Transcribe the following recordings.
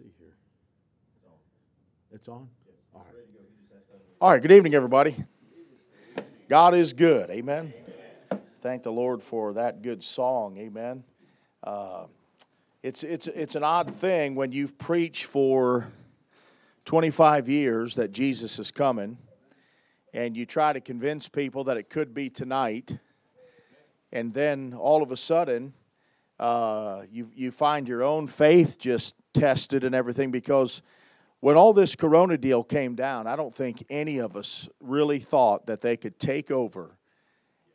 see here. It's on? All right. All right, good evening, everybody. God is good. Amen. Thank the Lord for that good song. Amen. Uh, it's, it's, it's an odd thing when you've preached for 25 years that Jesus is coming and you try to convince people that it could be tonight, and then all of a sudden, uh, you, you find your own faith just tested and everything because when all this corona deal came down, I don't think any of us really thought that they could take over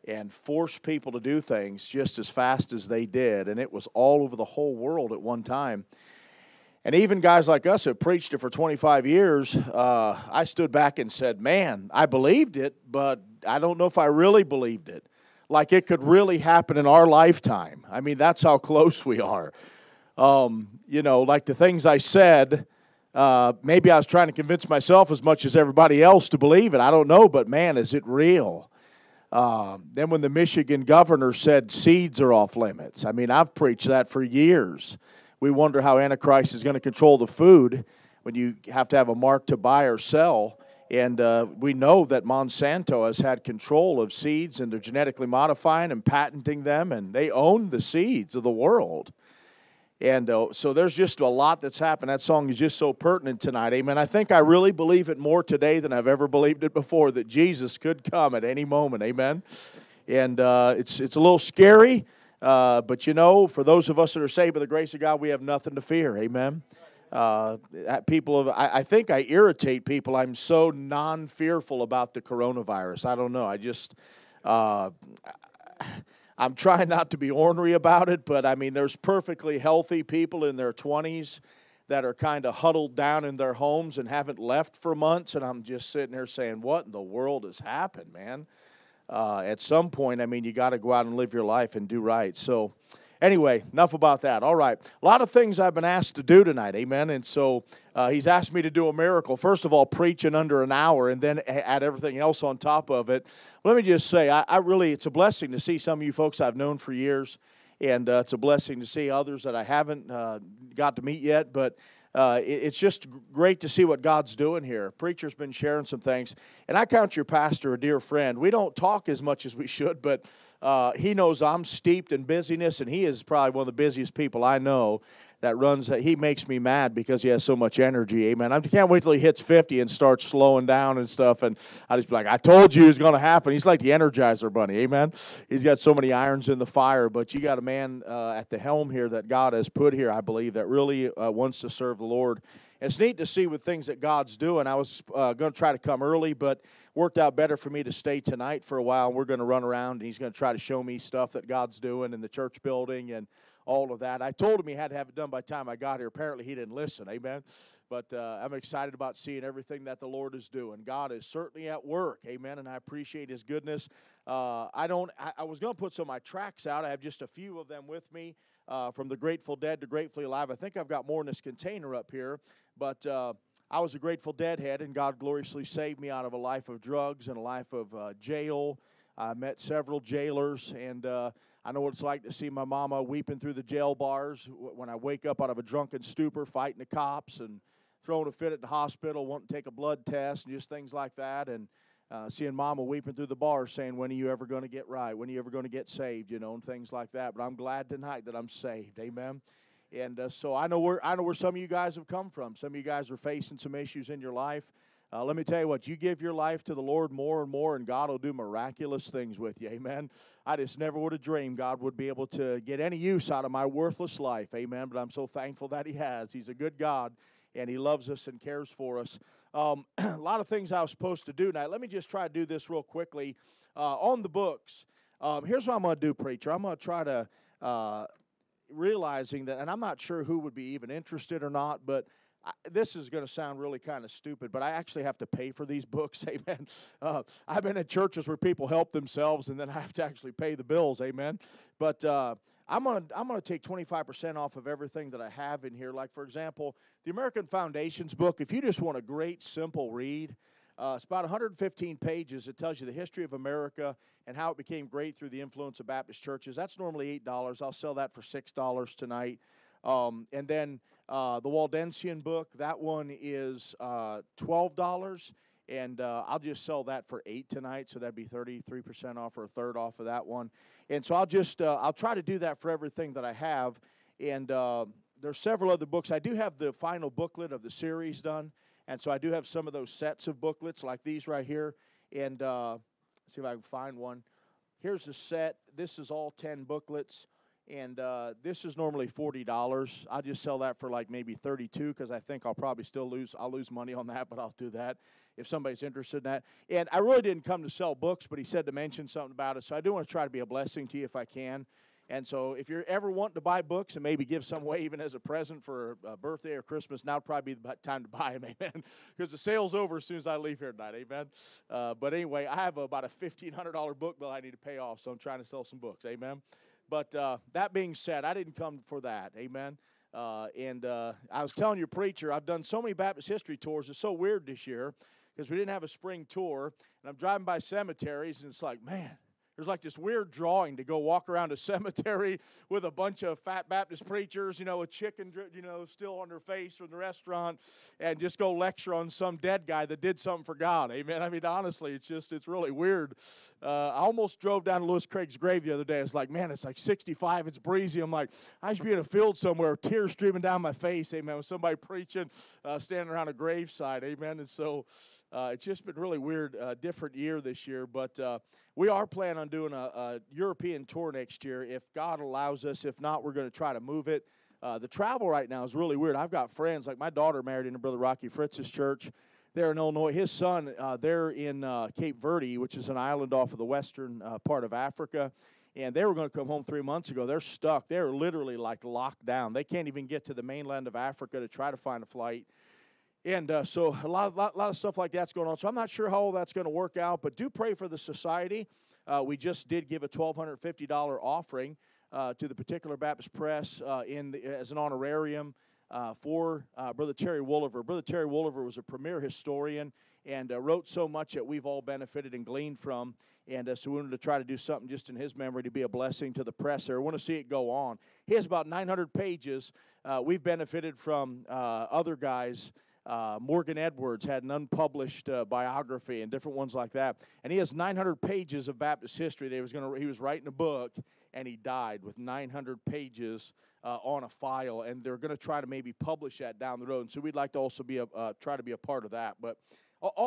and force people to do things just as fast as they did. And it was all over the whole world at one time. And even guys like us who preached it for 25 years, uh, I stood back and said, Man, I believed it, but I don't know if I really believed it. Like it could really happen in our lifetime. I mean, that's how close we are. Um, you know, like the things I said, uh, maybe I was trying to convince myself as much as everybody else to believe it. I don't know, but man, is it real? Uh, then when the Michigan governor said seeds are off limits, I mean, I've preached that for years. We wonder how Antichrist is going to control the food when you have to have a mark to buy or sell. And uh, we know that Monsanto has had control of seeds and they're genetically modifying and patenting them, and they own the seeds of the world. And uh, so there's just a lot that's happened. That song is just so pertinent tonight. Amen. I think I really believe it more today than I've ever believed it before that Jesus could come at any moment. Amen. And uh, it's, it's a little scary, uh, but you know, for those of us that are saved by the grace of God, we have nothing to fear. Amen. Uh, people have, I, I think I irritate people. I'm so non fearful about the coronavirus. I don't know. I just. I'm trying not to be ornery about it, but I mean, there's perfectly healthy people in their 20s that are kind of huddled down in their homes and haven't left for months. And I'm just sitting here saying, What in the world has happened, man? Uh, at some point, I mean, you got to go out and live your life and do right. So, Anyway, enough about that. All right. A lot of things I've been asked to do tonight. Amen. And so uh, he's asked me to do a miracle. First of all, preach in under an hour and then add everything else on top of it. Let me just say, I, I really, it's a blessing to see some of you folks I've known for years. And uh, it's a blessing to see others that I haven't uh, got to meet yet. But uh, it, it's just great to see what God's doing here. Preacher's been sharing some things, and I count your pastor a dear friend. We don't talk as much as we should, but uh, he knows I'm steeped in busyness, and he is probably one of the busiest people I know that runs that he makes me mad because he has so much energy amen i can't wait till he hits 50 and starts slowing down and stuff and i just be like i told you it was going to happen he's like the energizer bunny amen he's got so many irons in the fire but you got a man uh, at the helm here that god has put here i believe that really uh, wants to serve the lord it's neat to see with things that God's doing. I was uh, going to try to come early, but worked out better for me to stay tonight for a while. We're going to run around, and he's going to try to show me stuff that God's doing in the church building and all of that. I told him he had to have it done by the time I got here. Apparently, he didn't listen. Amen. But uh, I'm excited about seeing everything that the Lord is doing. God is certainly at work. Amen. And I appreciate His goodness. Uh, I don't. I, I was going to put some of my tracks out. I have just a few of them with me. Uh, from the Grateful Dead to Gratefully Alive. I think I've got more in this container up here, but uh, I was a Grateful Dead head, and God gloriously saved me out of a life of drugs and a life of uh, jail. I met several jailers, and uh, I know what it's like to see my mama weeping through the jail bars when I wake up out of a drunken stupor, fighting the cops and throwing a fit at the hospital, wanting to take a blood test and just things like that. And uh, seeing mama weeping through the bars saying, When are you ever going to get right? When are you ever going to get saved? You know, and things like that. But I'm glad tonight that I'm saved. Amen. And uh, so I know where I know where some of you guys have come from. Some of you guys are facing some issues in your life. Uh, let me tell you what, you give your life to the Lord more and more, and God will do miraculous things with you. Amen. I just never would have dreamed God would be able to get any use out of my worthless life. Amen. But I'm so thankful that He has. He's a good God, and He loves us and cares for us. Um, a lot of things I was supposed to do tonight. Let me just try to do this real quickly. Uh, on the books, um, here's what I'm going to do, preacher. I'm going to try to. Uh, realizing that, and I'm not sure who would be even interested or not, but This is going to sound really kind of stupid, but I actually have to pay for these books. Amen. Uh, I've been in churches where people help themselves, and then I have to actually pay the bills. Amen. But uh, I'm going to I'm going to take 25% off of everything that I have in here. Like for example, the American Foundations book. If you just want a great simple read. Uh, it's about 115 pages. It tells you the history of America and how it became great through the influence of Baptist churches. That's normally $8. I'll sell that for $6 tonight. Um, and then Uh, the Waldensian book, that one is uh, $12 and uh, I'll just sell that for eight tonight, so that'd be thirty-three percent off or a third off of that one. And so I'll just uh, I'll try to do that for everything that I have. And uh, there's several other books. I do have the final booklet of the series done, and so I do have some of those sets of booklets like these right here. And see if I can find one. Here's the set. This is all ten booklets and uh, this is normally forty dollars. I'll just sell that for like maybe thirty-two because I think I'll probably still lose. I'll lose money on that, but I'll do that if somebody's interested in that. And I really didn't come to sell books, but he said to mention something about it, so I do want to try to be a blessing to you if I can. And so, if you're ever wanting to buy books and maybe give some away even as a present for a birthday or Christmas, now would probably be the time to buy them, amen. Because the sale's over as soon as I leave here tonight, amen. Uh, but anyway, I have about a $1,500 book bill I need to pay off, so I'm trying to sell some books, amen. But uh, that being said, I didn't come for that. Amen. Uh, and uh, I was telling your preacher, I've done so many Baptist history tours. It's so weird this year because we didn't have a spring tour. And I'm driving by cemeteries, and it's like, man, there's like this weird drawing to go walk around a cemetery with a bunch of fat Baptist preachers, you know, a chicken, you know, still on their face from the restaurant, and just go lecture on some dead guy that did something for God. Amen. I mean, honestly, it's just, it's really weird. Uh, I almost drove down to Lewis Craig's grave the other day. It's like, man, it's like 65, it's breezy. I'm like, I should be in a field somewhere, tears streaming down my face. Amen. With somebody preaching, uh, standing around a graveside. Amen. And so, uh, it's just been really weird, uh, different year this year. But uh, we are planning on doing a, a, European tour next year if God allows us. If not, we're going to try to move it. Uh, the travel right now is really weird. I've got friends, like my daughter married into Brother Rocky Fritz's church there in Illinois. His son, uh, they're in uh, Cape Verde, which is an island off of the western part of Africa and they were going to come home three months ago. They're stuck. They're literally like locked down. They can't even get to the mainland of Africa to try to find a flight. And uh, so a lot, lot, lot of stuff like that's going on. So I'm not sure how all that's going to work out, but do pray for the society. Uh, we just did give a $1,250 offering uh, to the particular Baptist Press uh, in the, as an honorarium. Uh, for uh, Brother Terry Wolever. Brother Terry Wolever was a premier historian and uh, wrote so much that we've all benefited and gleaned from. And uh, so we wanted to try to do something just in his memory to be a blessing to the press there. I want to see it go on. He has about 900 pages. we've benefited from other guys uh, Morgan Edwards had an unpublished uh, biography and different ones like that. And he has 900 pages of Baptist history. That he was to he was writing a book, and he died with 900 pages uh, on a file. And they're going to try to maybe publish that down the road. And so we'd like to also be a, uh, try to be a part of that. But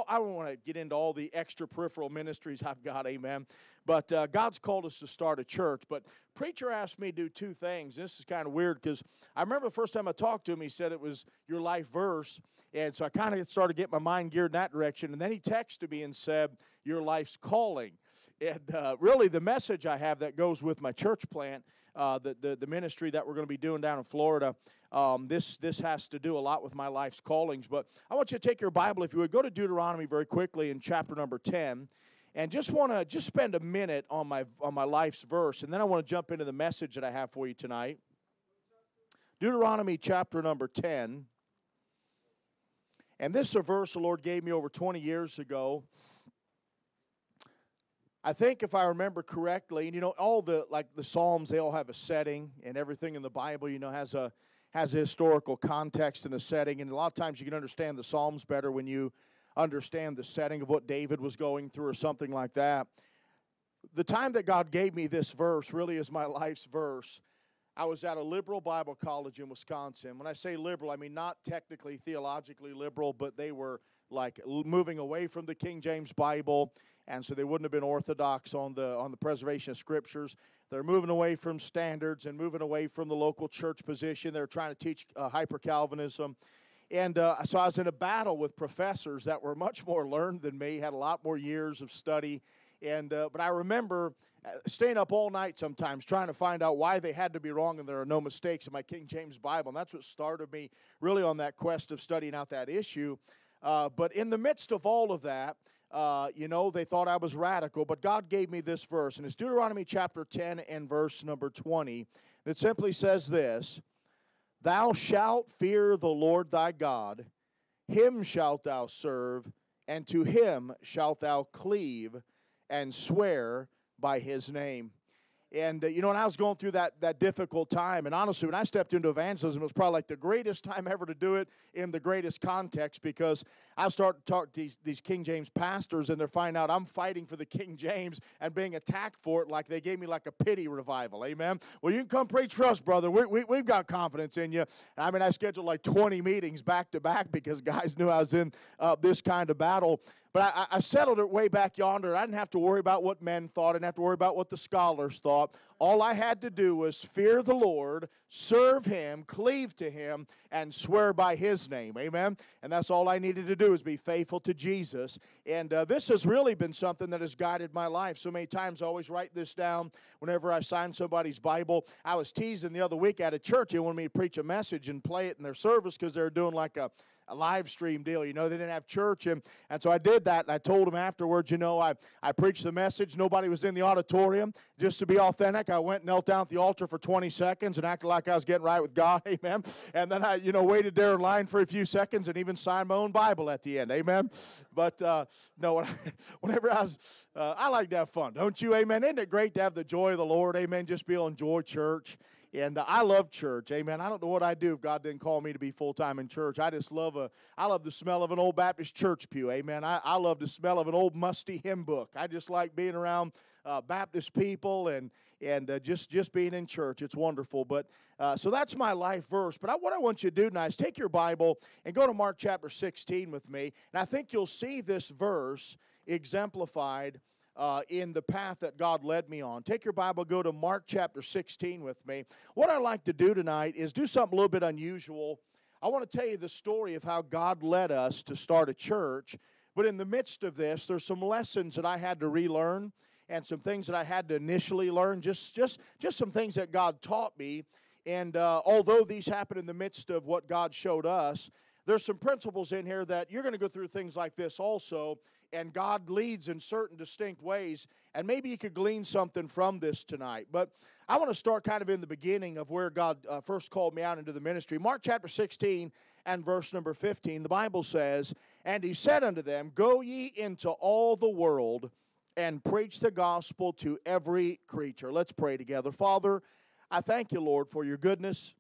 I don't want to get into all the extra peripheral ministries I've got, amen. But uh, God's called us to start a church. But preacher asked me to do two things. This is kind of weird because I remember the first time I talked to him, he said it was your life verse. And so I kind of started to get my mind geared in that direction. And then he texted me and said, Your life's calling. And uh, really, the message I have that goes with my church plant, uh, the, the, the, ministry that we're going to be doing down in Florida, um, this, this has to do a lot with my life's callings. But I want you to take your Bible, if you would, go to Deuteronomy very quickly in chapter number 10 and just want to just spend a minute on my on my life's verse and then i want to jump into the message that i have for you tonight deuteronomy chapter number 10 and this is a verse the lord gave me over 20 years ago I think if I remember correctly, and you know, all the like the Psalms, they all have a setting, and everything in the Bible, you know, has a has a historical context and a setting. And a lot of times you can understand the Psalms better when you understand the setting of what David was going through or something like that. The time that God gave me this verse really is my life's verse. I was at a liberal Bible college in Wisconsin. When I say liberal, I mean not technically theologically liberal, but they were like moving away from the King James Bible, and so they wouldn't have been orthodox on the on the preservation of scriptures. They're moving away from standards and moving away from the local church position. They're trying to teach uh, hyper Calvinism. And uh, so I was in a battle with professors that were much more learned than me, had a lot more years of study, and uh, but I remember staying up all night sometimes trying to find out why they had to be wrong and there are no mistakes in my King James Bible. And that's what started me really on that quest of studying out that issue. Uh, but in the midst of all of that, uh, you know, they thought I was radical, but God gave me this verse, and it's Deuteronomy chapter 10 and verse number 20. And it simply says this Thou shalt fear the Lord thy God, him shalt thou serve, and to him shalt thou cleave and swear by his name. And, uh, you know, when I was going through that, that difficult time, and honestly, when I stepped into evangelism, it was probably like the greatest time ever to do it in the greatest context because I started to talk to these, these King James pastors, and they're finding out I'm fighting for the King James and being attacked for it like they gave me like a pity revival. Amen. Well, you can come preach for us, brother. We, we, we've got confidence in you. I mean, I scheduled like 20 meetings back to back because guys knew I was in uh, this kind of battle. But I, I, settled it way back yonder. I didn't have to worry about what men thought. I didn't have to worry about what the scholars thought. All I had to do was fear the Lord, serve Him, cleave to Him, and swear by His name. Amen. And that's all I needed to do is be faithful to Jesus. And uh, this has really been something that has guided my life. So many times I always write this down whenever I sign somebody's Bible. I was teasing the other week at a church. They wanted me to preach a message and play it in their service because they were doing like a a live stream deal. You know, they didn't have church. And, and so I did that. And I told them afterwards, you know, I, I preached the message. Nobody was in the auditorium. Just to be authentic, I went and knelt down at the altar for 20 seconds and acted like I was getting right with God. Amen. And then I, you know, waited there in line for a few seconds and even signed my own Bible at the end. Amen. But uh, no, whenever I was, uh, I like to have fun, don't you? Amen. Isn't it great to have the joy of the Lord? Amen. Just be to enjoy church. And uh, I love church. Amen. I don't know what I'd do if God didn't call me to be full time in church. I just love a, I love the smell of an old Baptist church pew. Amen. I, I love the smell of an old musty hymn book. I just like being around uh, Baptist people and and uh, just just being in church. It's wonderful. But uh, so that's my life verse. But I, what I want you to do now is take your Bible and go to Mark chapter 16 with me, and I think you'll see this verse exemplified uh, in the path that God led me on. Take your Bible, go to Mark chapter 16 with me. What I'd like to do tonight is do something a little bit unusual. I want to tell you the story of how God led us to start a church. But in the midst of this, there's some lessons that I had to relearn and some things that I had to initially learn, just, just, just some things that God taught me. And uh, although these happen in the midst of what God showed us, there's some principles in here that you're going to go through things like this also, and God leads in certain distinct ways, and maybe you could glean something from this tonight. But I want to start kind of in the beginning of where God uh, first called me out into the ministry. Mark chapter 16 and verse number 15, the Bible says, And he said unto them, Go ye into all the world and preach the gospel to every creature. Let's pray together. Father, I thank you, Lord, for your goodness.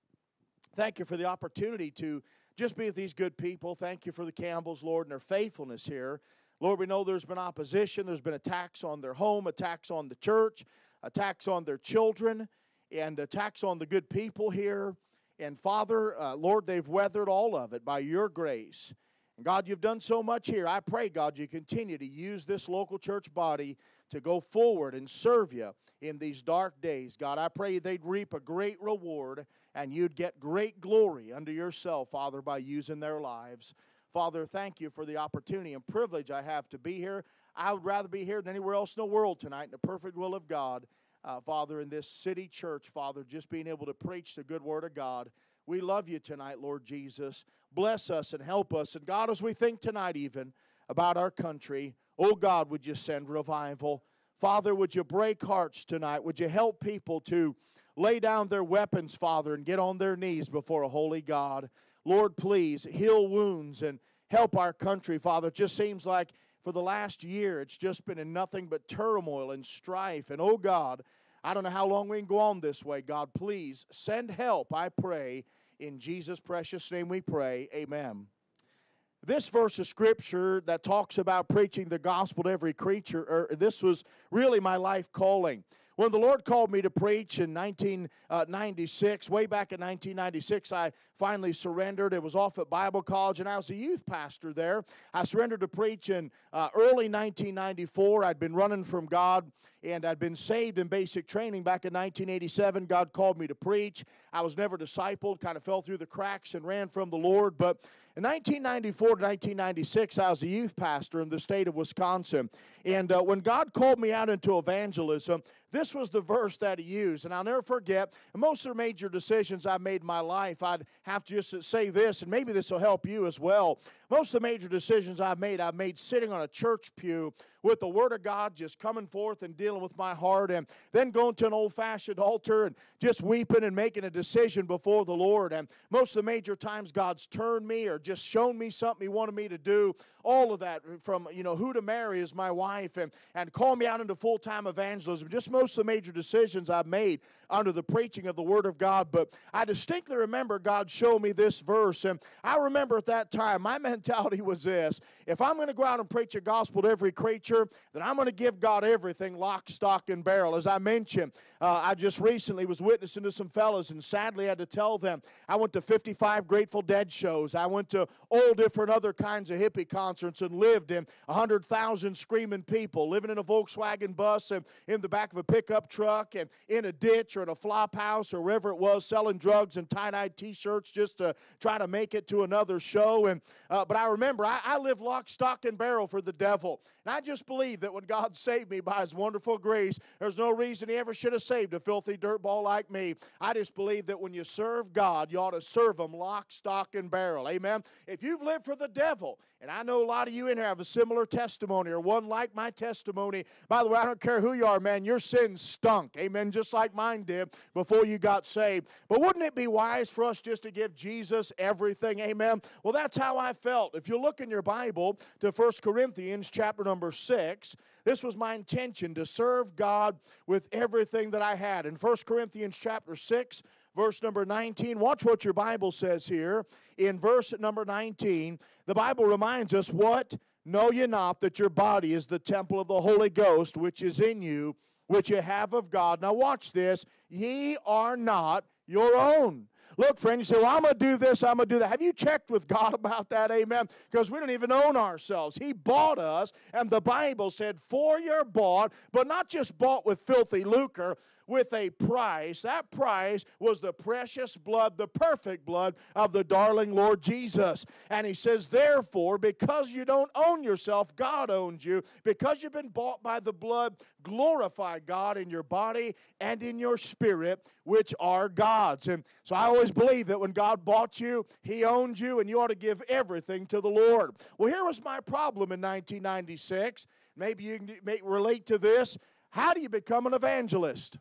Thank you for the opportunity to just be with these good people. Thank you for the Campbells, Lord, and their faithfulness here. Lord, we know there's been opposition. There's been attacks on their home, attacks on the church, attacks on their children, and attacks on the good people here. And Father, uh, Lord, they've weathered all of it by your grace. And God, you've done so much here. I pray, God, you continue to use this local church body to go forward and serve you in these dark days. God, I pray they'd reap a great reward and you'd get great glory unto yourself, Father, by using their lives. Father, thank you for the opportunity and privilege I have to be here. I would rather be here than anywhere else in the world tonight in the perfect will of God. Uh, Father, in this city church, Father, just being able to preach the good word of God. We love you tonight, Lord Jesus. Bless us and help us. And God, as we think tonight, even about our country, oh God, would you send revival? Father, would you break hearts tonight? Would you help people to lay down their weapons, Father, and get on their knees before a holy God? Lord, please heal wounds and help our country, Father. It just seems like for the last year it's just been in nothing but turmoil and strife. And oh God, I don't know how long we can go on this way. God, please send help, I pray. In Jesus' precious name we pray. Amen. This verse of scripture that talks about preaching the gospel to every creature, er, this was really my life calling. When the Lord called me to preach in 1996, way back in 1996, I finally surrendered. It was off at Bible College, and I was a youth pastor there. I surrendered to preach in uh, early 1994. I'd been running from God, and I'd been saved in basic training back in 1987. God called me to preach. I was never discipled, kind of fell through the cracks and ran from the Lord. But in 1994 to 1996, I was a youth pastor in the state of Wisconsin. And uh, when God called me out into evangelism, this was the verse that he used. And I'll never forget, most of the major decisions I've made in my life, I'd have to just say this, and maybe this will help you as well. Most of the major decisions I've made, I've made sitting on a church pew with the Word of God just coming forth and dealing with my heart, and then going to an old fashioned altar and just weeping and making a decision before the Lord. And most of the major times God's turned me or just shown me something He wanted me to do. All of that from, you know, who to marry as my wife and, and call me out into full time evangelism. Just most of the major decisions I've made under the preaching of the Word of God. But I distinctly remember God showed me this verse. And I remember at that time, my mentality was this if I'm going to go out and preach a gospel to every creature, then I'm going to give God everything lock, stock, and barrel. As I mentioned, uh, I just recently was witnessing to some fellows and sadly had to tell them I went to 55 Grateful Dead shows. I went to all different other kinds of hippie concerts and lived in 100,000 screaming people, living in a Volkswagen bus and in the back of a pickup truck and in a ditch or in a flop house or wherever it was, selling drugs and tie-dye t-shirts just to try to make it to another show. And uh, But I remember I, I lived lock, stock, and barrel for the devil. And I just believe that when God saved me by his wonderful grace, there's no reason he ever should have saved a filthy dirtball like me. I just believe that when you serve God, you ought to serve him lock, stock, and barrel. Amen. If you've lived for the devil, and I know a lot of you in here have a similar testimony or one like my testimony. By the way, I don't care who you are, man, your sins stunk. Amen. Just like mine did before you got saved. But wouldn't it be wise for us just to give Jesus everything? Amen. Well, that's how I felt. If you look in your Bible to 1 Corinthians chapter number 6, this was my intention to serve God with everything that I had. In 1 Corinthians chapter 6, verse number 19. Watch what your Bible says here. In verse number 19, the Bible reminds us, What? Know ye not that your body is the temple of the Holy Ghost, which is in you, which you have of God. Now, watch this. Ye are not your own. Look, friend, you say, Well, I'm going to do this, I'm going to do that. Have you checked with God about that? Amen. Because we don't even own ourselves. He bought us, and the Bible said, For you're bought, but not just bought with filthy lucre, with a price. That price was the precious blood, the perfect blood of the darling Lord Jesus. And he says, Therefore, because you don't own yourself, God owns you. Because you've been bought by the blood, glorify God in your body and in your spirit, which are God's. And so I always believe that when God bought you, He owns you, and you ought to give everything to the Lord. Well, here was my problem in 1996. Maybe you can relate to this. How do you become an evangelist?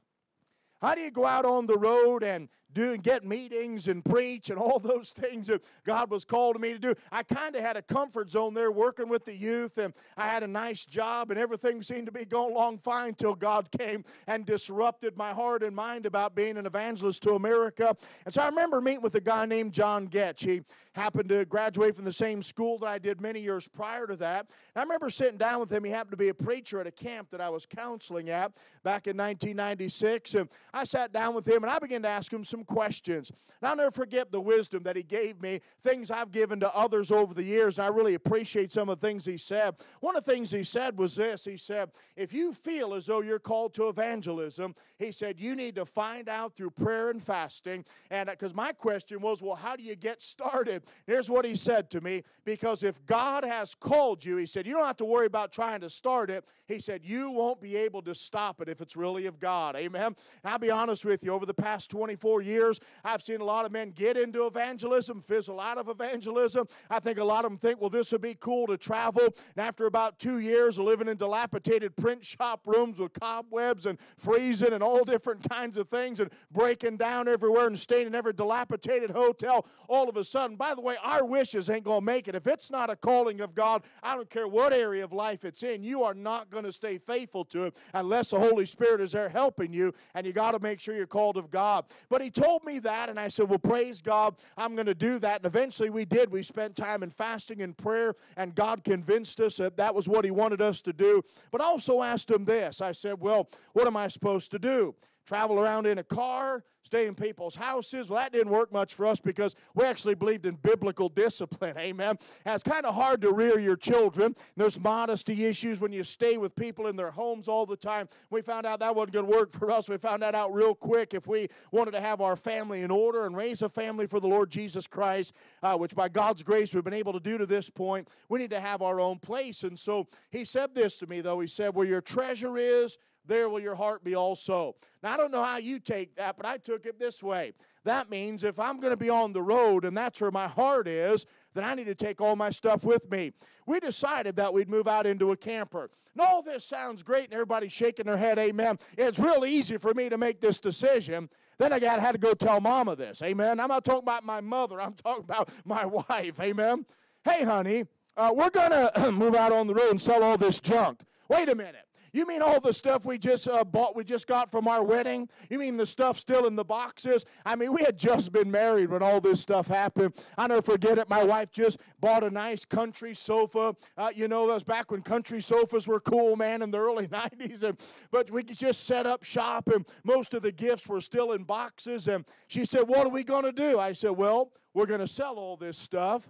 How do you go out on the road and do and get meetings and preach and all those things that God was calling me to do? I kind of had a comfort zone there working with the youth, and I had a nice job, and everything seemed to be going along fine till God came and disrupted my heart and mind about being an evangelist to America. And so I remember meeting with a guy named John Getch. He happened to graduate from the same school that I did many years prior to that. And I remember sitting down with him. He happened to be a preacher at a camp that I was counseling at back in 1996. And I sat down with him and I began to ask him some questions. And I'll never forget the wisdom that he gave me, things I've given to others over the years. And I really appreciate some of the things he said. One of the things he said was this He said, If you feel as though you're called to evangelism, he said, you need to find out through prayer and fasting. And because uh, my question was, well, how do you get started? Here's what he said to me because if God has called you, he said, you don't have to worry about trying to start it. He said, you won't be able to stop it if it's really of God. Amen. And I'll be honest with you, over the past 24 years, I've seen a lot of men get into evangelism, fizzle out of evangelism. I think a lot of them think, well, this would be cool to travel. And after about two years of living in dilapidated print shop rooms with cobwebs and freezing and all different kinds of things and breaking down everywhere and staying in every dilapidated hotel, all of a sudden, by the way, our wishes ain't going to make it. If it's not a calling of God, I don't care what area of life it's in, you are not going to stay faithful to it unless the Holy Spirit is there helping you, and you got to make sure you're called of God. But he told me that, and I said, Well, praise God, I'm going to do that. And eventually we did. We spent time in fasting and prayer, and God convinced us that that was what he wanted us to do. But I also asked him this I said, Well, what am I supposed to do? Travel around in a car, stay in people's houses. Well, that didn't work much for us because we actually believed in biblical discipline. Amen. It's kind of hard to rear your children. There's modesty issues when you stay with people in their homes all the time. We found out that wasn't going to work for us. We found that out real quick. If we wanted to have our family in order and raise a family for the Lord Jesus Christ, uh, which by God's grace we've been able to do to this point, we need to have our own place. And so he said this to me, though. He said, Where your treasure is, there will your heart be also. Now, I don't know how you take that, but I took it this way. That means if I'm going to be on the road and that's where my heart is, then I need to take all my stuff with me. We decided that we'd move out into a camper. And all this sounds great, and everybody's shaking their head, amen. It's real easy for me to make this decision. Then I got had to go tell mama this, amen. I'm not talking about my mother, I'm talking about my wife, amen. Hey, honey, uh, we're going to move out on the road and sell all this junk. Wait a minute. You mean all the stuff we just uh, bought, we just got from our wedding? You mean the stuff still in the boxes? I mean, we had just been married when all this stuff happened. I never forget it. My wife just bought a nice country sofa. Uh, you know, that was back when country sofas were cool, man, in the early 90s. And, but we just set up shop, and most of the gifts were still in boxes. And she said, What are we going to do? I said, Well, we're going to sell all this stuff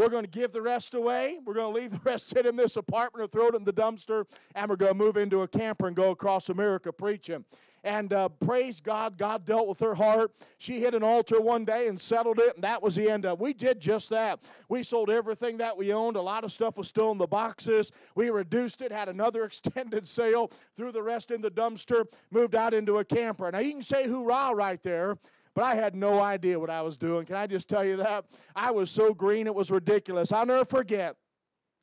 we're going to give the rest away. We're going to leave the rest sit in this apartment or throw it in the dumpster, and we're going to move into a camper and go across America preaching. And uh, praise God, God dealt with her heart. She hit an altar one day and settled it, and that was the end of it. We did just that. We sold everything that we owned. A lot of stuff was still in the boxes. We reduced it, had another extended sale, threw the rest in the dumpster, moved out into a camper. Now you can say hoorah right there. But I had no idea what I was doing. Can I just tell you that? I was so green, it was ridiculous. I'll never forget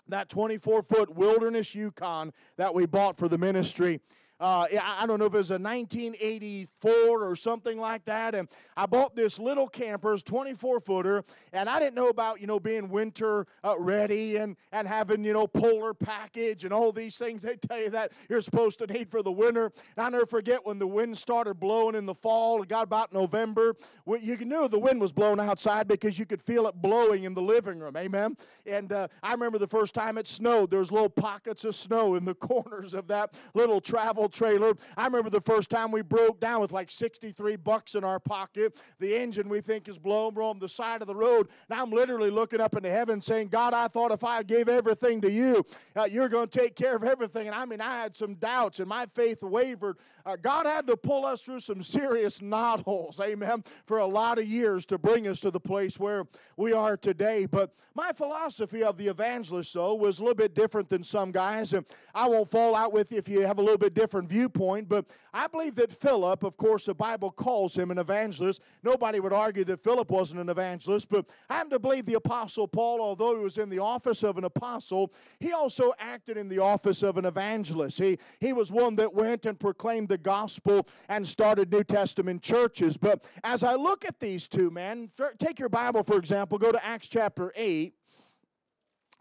that 24 foot wilderness Yukon that we bought for the ministry uh, I don't know if it was a 1984 or something like that. And I bought this little camper's 24 footer, and I didn't know about, you know, being winter uh, ready and, and having, you know, polar package and all these things. They tell you that you're supposed to need for the winter. And I never forget when the wind started blowing in the fall. It got about November. You knew the wind was blowing outside because you could feel it blowing in the living room. Amen. And uh, I remember the first time it snowed, there was little pockets of snow in the corners of that little travel trailer. I remember the first time we broke down with like 63 bucks in our pocket. The engine we think is blown. We're on the side of the road. Now I'm literally looking up into heaven saying, God, I thought if I gave everything to you, uh, you're going to take care of everything. And I mean, I had some doubts and my faith wavered. Uh, God had to pull us through some serious knot holes, amen, for a lot of years to bring us to the place where we are today. But my philosophy of the evangelist, though, was a little bit different than some guys. And I won't fall out with you if you have a little bit different different viewpoint, but I believe that Philip, of course, the Bible calls him an evangelist. Nobody would argue that Philip wasn't an evangelist, but I am to believe the Apostle Paul, although he was in the office of an apostle, he also acted in the office of an evangelist. He, he was one that went and proclaimed the gospel and started New Testament churches. But as I look at these two men, take your Bible, for example, go to Acts chapter 8.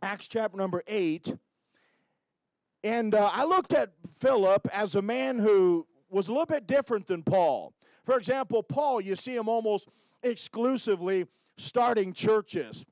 Acts chapter number 8. And uh, I looked at Philip as a man who was a little bit different than Paul. For example, Paul, you see him almost exclusively starting churches,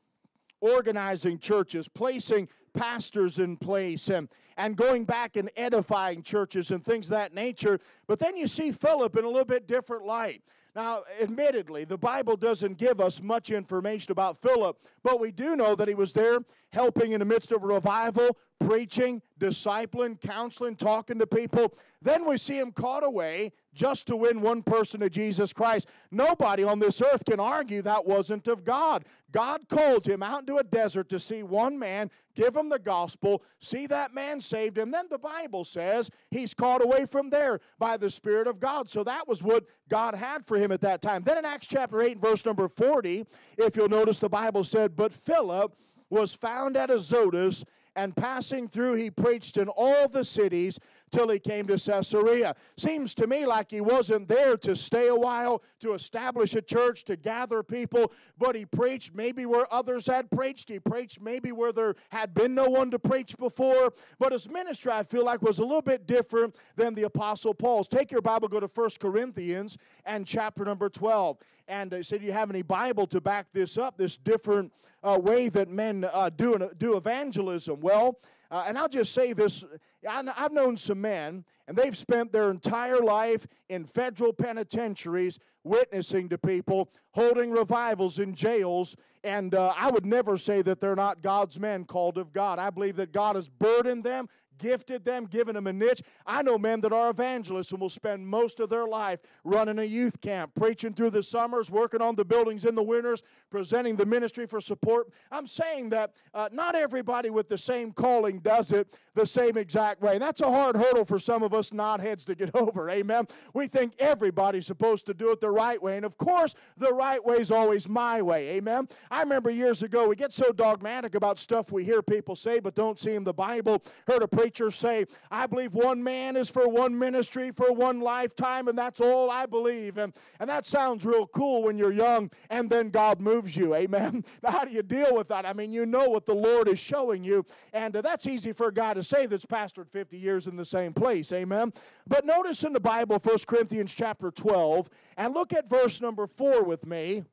organizing churches, placing pastors in place, and, and going back and edifying churches and things of that nature. But then you see Philip in a little bit different light. Now, admittedly, the Bible doesn't give us much information about Philip, but we do know that he was there helping in the midst of a revival, preaching, discipling, counseling, talking to people. Then we see him caught away just to win one person to Jesus Christ. Nobody on this earth can argue that wasn't of God. God called him out into a desert to see one man, give him the gospel, see that man saved, and then the Bible says he's caught away from there by the Spirit of God. So that was what God had for him at that time. Then in Acts chapter 8, verse number 40, if you'll notice, the Bible said, But Philip was found at Azotus and passing through, he preached in all the cities till he came to Caesarea. Seems to me like he wasn't there to stay a while, to establish a church, to gather people, but he preached maybe where others had preached. He preached maybe where there had been no one to preach before. But his ministry, I feel like, was a little bit different than the Apostle Paul's. Take your Bible, go to 1 Corinthians and chapter number 12. And I said, "Do you have any Bible to back this up, this different uh, way that men uh, do, do evangelism? Well, uh, and I'll just say this I've known some men, and they've spent their entire life in federal penitentiaries witnessing to people, holding revivals in jails, and uh, I would never say that they're not God's men called of God. I believe that God has burdened them, gifted them, given them a niche. I know men that are evangelists and will spend most of their life running a youth camp, preaching through the summers, working on the buildings in the winters, presenting the ministry for support. I'm saying that uh, not everybody with the same calling does it the same exact way. That's a hard hurdle for some of us knotheads to get over. Amen. We think everybody's supposed to do it the right way. And of course, the right way is always my way. Amen. I remember years ago, we get so dogmatic about stuff we hear people say but don't see in the Bible. Heard a preacher say, I believe one man is for one ministry for one lifetime, and that's all I believe. And, and that sounds real cool when you're young and then God moves you. Amen. Now, how do you deal with that? I mean, you know what the Lord is showing you, and uh, that's easy for God to say that's pastored 50 years in the same place. Amen. But notice in the Bible, 1 Corinthians chapter 12, and look at verse number 4 with me.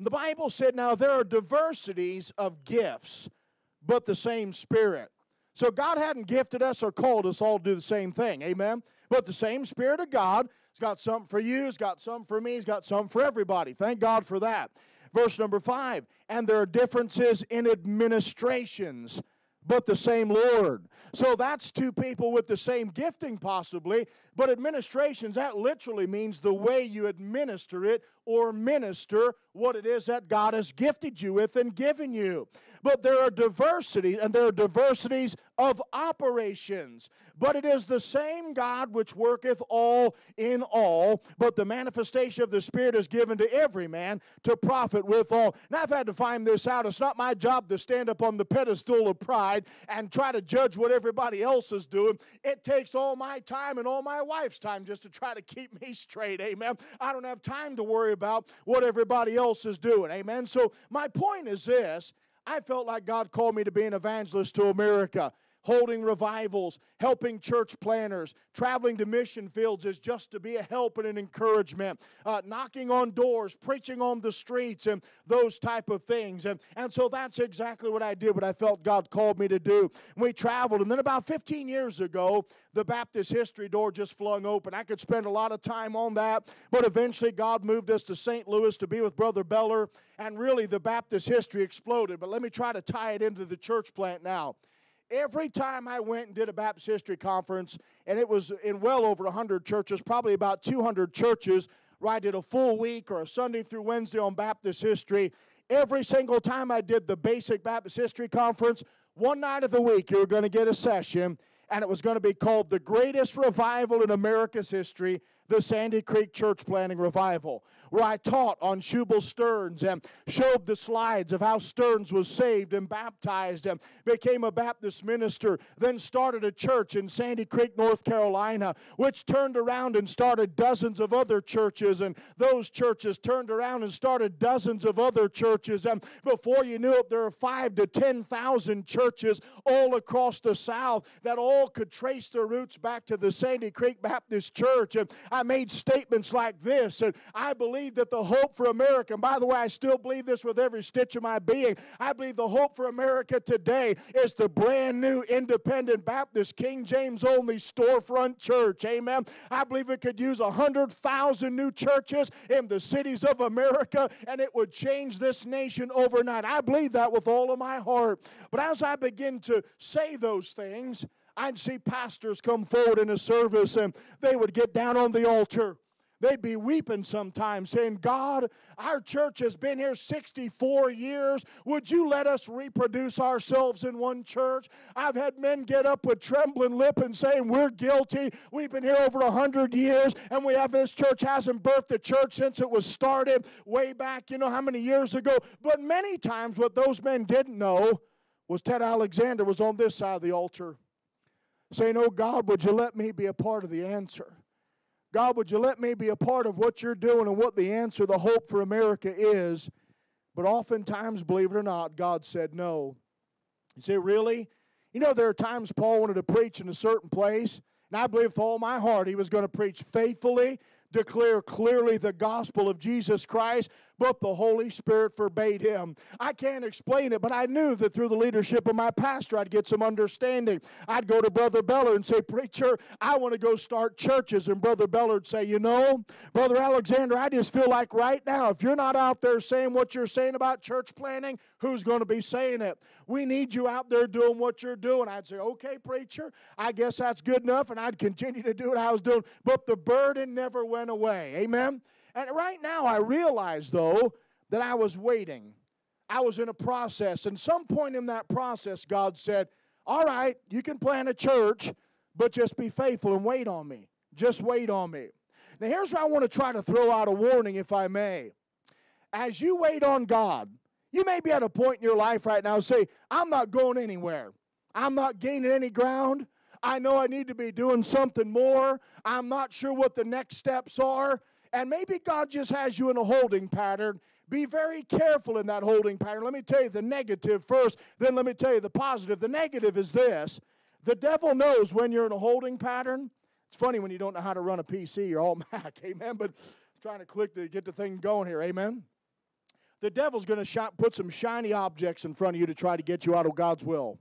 The Bible said, Now there are diversities of gifts, but the same Spirit. So God hadn't gifted us or called us all to do the same thing. Amen. But the same Spirit of God has got something for you, has got something for me, has got something for everybody. Thank God for that. Verse number five, and there are differences in administrations but the same Lord. So that's two people with the same gifting, possibly, but administrations, that literally means the way you administer it or minister what it is that God has gifted you with and given you. But there are diversities, and there are diversities of operations. But it is the same God which worketh all in all, but the manifestation of the Spirit is given to every man to profit with all. Now, I've had to find this out. It's not my job to stand up on the pedestal of pride and try to judge what everybody else is doing. It takes all my time and all my wife's time just to try to keep me straight. Amen. I don't have time to worry about what everybody else is doing. Amen. So, my point is this I felt like God called me to be an evangelist to America holding revivals, helping church planters, traveling to mission fields is just to be a help and an encouragement, uh, knocking on doors, preaching on the streets, and those type of things. And, and so that's exactly what I did, what I felt God called me to do. We traveled, and then about 15 years ago, the Baptist history door just flung open. I could spend a lot of time on that, but eventually God moved us to St. Louis to be with Brother Beller, and really the Baptist history exploded. But let me try to tie it into the church plant now. Every time I went and did a Baptist history conference, and it was in well over 100 churches, probably about 200 churches, where I did a full week or a Sunday through Wednesday on Baptist history. Every single time I did the basic Baptist history conference, one night of the week you were going to get a session, and it was going to be called The Greatest Revival in America's History the Sandy Creek Church Planting Revival, where I taught on Shubal Stearns and showed the slides of how Stearns was saved and baptized and became a Baptist minister, then started a church in Sandy Creek, North Carolina, which turned around and started dozens of other churches, and those churches turned around and started dozens of other churches. And before you knew it, there were five to 10,000 churches all across the South that all could trace their roots back to the Sandy Creek Baptist Church. And I made statements like this, and I believe that the hope for America, and by the way, I still believe this with every stitch of my being, I believe the hope for America today is the brand new independent Baptist, King James only storefront church. Amen. I believe it could use 100,000 new churches in the cities of America, and it would change this nation overnight. I believe that with all of my heart. But as I begin to say those things, I'd see pastors come forward in a service and they would get down on the altar. They'd be weeping sometimes, saying, God, our church has been here 64 years. Would you let us reproduce ourselves in one church? I've had men get up with trembling lip and saying, We're guilty. We've been here over 100 years, and we have this church hasn't birthed a church since it was started way back, you know how many years ago. But many times, what those men didn't know was Ted Alexander was on this side of the altar saying, Oh God, would you let me be a part of the answer? God, would you let me be a part of what you're doing and what the answer, the hope for America is? But oftentimes, believe it or not, God said no. You say, Really? You know, there are times Paul wanted to preach in a certain place, and I believe with all my heart he was going to preach faithfully, declare clearly the gospel of Jesus Christ, but the Holy Spirit forbade him. I can't explain it, but I knew that through the leadership of my pastor, I'd get some understanding. I'd go to Brother Beller and say, Preacher, I want to go start churches. And Brother Beller would say, You know, Brother Alexander, I just feel like right now, if you're not out there saying what you're saying about church planting, who's going to be saying it? We need you out there doing what you're doing. I'd say, Okay, preacher, I guess that's good enough. And I'd continue to do what I was doing. But the burden never went away. Amen? And right now, I realize, though, that I was waiting. I was in a process. And some point in that process, God said, All right, you can plant a church, but just be faithful and wait on me. Just wait on me. Now, here's where I want to try to throw out a warning, if I may. As you wait on God, you may be at a point in your life right now say, I'm not going anywhere. I'm not gaining any ground. I know I need to be doing something more. I'm not sure what the next steps are. And maybe God just has you in a holding pattern. Be very careful in that holding pattern. Let me tell you the negative first, then let me tell you the positive. The negative is this the devil knows when you're in a holding pattern. It's funny when you don't know how to run a PC, you're all Mac, amen. But trying to click to get the thing going here, amen. The devil's going to put some shiny objects in front of you to try to get you out of God's will.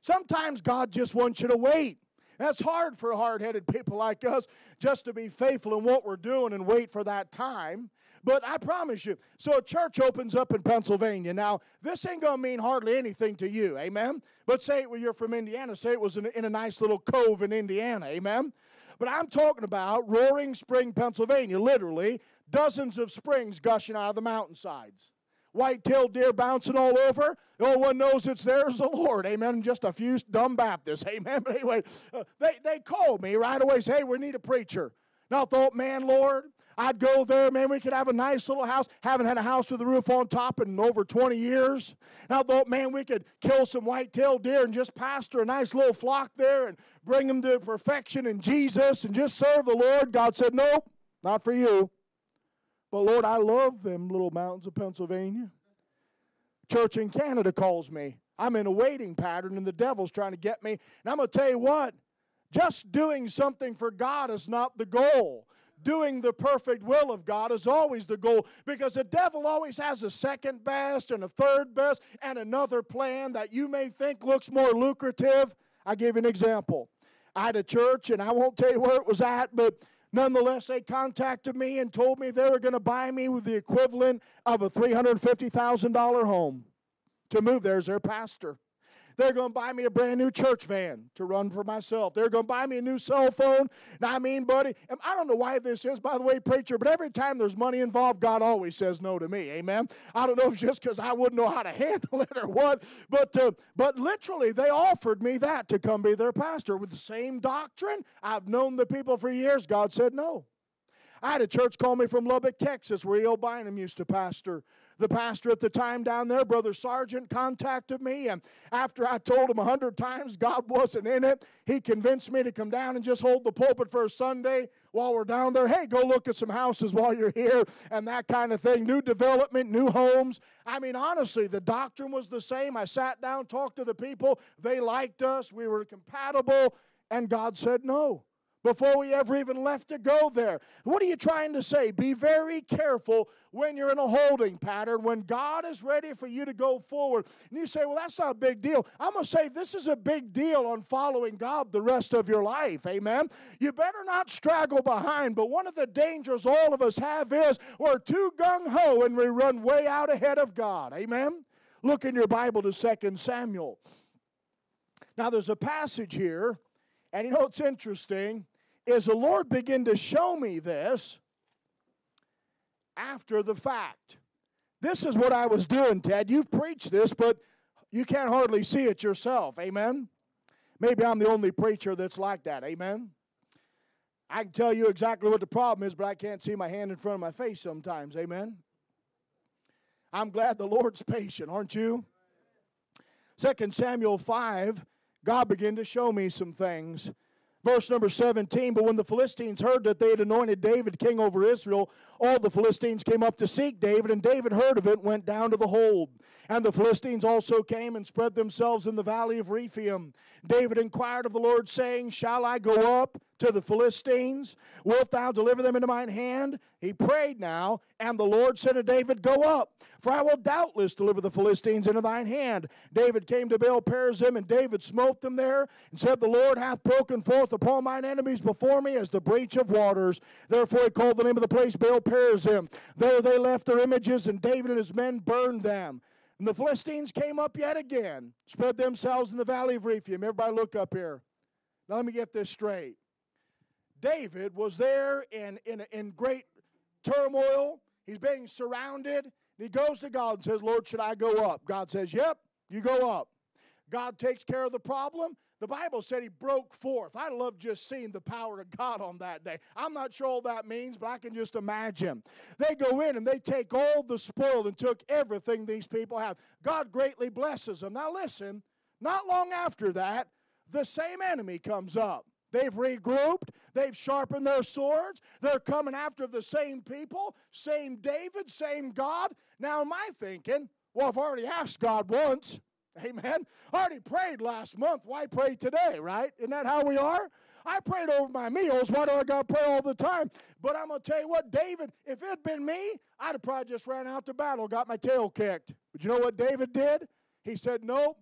Sometimes God just wants you to wait. That's hard for hard headed people like us just to be faithful in what we're doing and wait for that time. But I promise you, so a church opens up in Pennsylvania. Now, this ain't going to mean hardly anything to you, amen? But say well, you're from Indiana, say it was in, in a nice little cove in Indiana, amen? But I'm talking about Roaring Spring, Pennsylvania, literally dozens of springs gushing out of the mountainsides white-tailed deer bouncing all over. Only one knows it's there is the Lord. Amen. Just a few dumb Baptists. Amen. But anyway, uh, they, they called me right away. Say, hey, we need a preacher. Now I thought, man, Lord, I'd go there, man, we could have a nice little house. Haven't had a house with a roof on top in over 20 years. And I thought, man, we could kill some white-tailed deer and just pastor a nice little flock there and bring them to perfection in Jesus and just serve the Lord. God said, nope, not for you. But Lord, I love them little mountains of Pennsylvania. Church in Canada calls me. I'm in a waiting pattern and the devil's trying to get me. And I'm going to tell you what, just doing something for God is not the goal. Doing the perfect will of God is always the goal because the devil always has a second best and a third best and another plan that you may think looks more lucrative. I give you an example. I had a church, and I won't tell you where it was at, but Nonetheless, they contacted me and told me they were going to buy me with the equivalent of a $350,000 home to move there as their pastor. They're going to buy me a brand new church van to run for myself. They're going to buy me a new cell phone. Now, I mean, buddy, I don't know why this is, by the way, preacher, but every time there's money involved, God always says no to me. Amen. I don't know if it's just because I wouldn't know how to handle it or what, but uh, but literally, they offered me that to come be their pastor with the same doctrine. I've known the people for years. God said no. I had a church call me from Lubbock, Texas, where E.L. Bynum used to pastor. The pastor at the time down there, Brother Sargent, contacted me, and after I told him a hundred times God wasn't in it, he convinced me to come down and just hold the pulpit for a Sunday while we're down there. Hey, go look at some houses while you're here, and that kind of thing. New development, new homes. I mean, honestly, the doctrine was the same. I sat down, talked to the people. They liked us. We were compatible, and God said no before we ever even left to go there. What are you trying to say? Be very careful when you're in a holding pattern, when God is ready for you to go forward. And you say, well, that's not a big deal. I'm going to say this is a big deal on following God the rest of your life. Amen. You better not straggle behind, but one of the dangers all of us have is we're too gung ho and we run way out ahead of God. Amen. Look in your Bible to 2 Samuel. Now, there's a passage here, and you know it's interesting? Is the Lord began to show me this after the fact. This is what I was doing, Ted. You've preached this, but you can't hardly see it yourself. Amen? Maybe I'm the only preacher that's like that. Amen? I can tell you exactly what the problem is, but I can't see my hand in front of my face sometimes. Amen? I'm glad the Lord's patient, aren't you? 2 Samuel 5, God began to show me some things Verse number 17 But when the Philistines heard that they had anointed David king over Israel, all the Philistines came up to seek David, and David heard of it and went down to the hold. And the Philistines also came and spread themselves in the valley of Rephaim. David inquired of the Lord, saying, Shall I go up to the Philistines? Wilt thou deliver them into mine hand? He prayed now, and the Lord said to David, Go up, for I will doubtless deliver the Philistines into thine hand. David came to Baal Perazim, and David smote them there, and said, The Lord hath broken forth upon mine enemies before me as the breach of waters. Therefore he called the name of the place Baal Perazim. There they left their images, and David and his men burned them. And the Philistines came up yet again, spread themselves in the valley of Rephaim. Everybody look up here. Now let me get this straight. David was there in, in, in great turmoil. He's being surrounded. He goes to God and says, Lord, should I go up? God says, Yep, you go up. God takes care of the problem. The Bible said he broke forth. I love just seeing the power of God on that day. I'm not sure all that means, but I can just imagine. They go in and they take all the spoil and took everything these people have. God greatly blesses them. Now, listen, not long after that, the same enemy comes up. They've regrouped. They've sharpened their swords. They're coming after the same people, same David, same God. Now, I thinking, well, I've already asked God once. Amen. I already prayed last month. Why pray today, right? Isn't that how we are? I prayed over my meals. Why do I got to pray all the time? But I'm going to tell you what, David, if it had been me, I'd have probably just ran out to battle, got my tail kicked. But you know what David did? He said, Nope,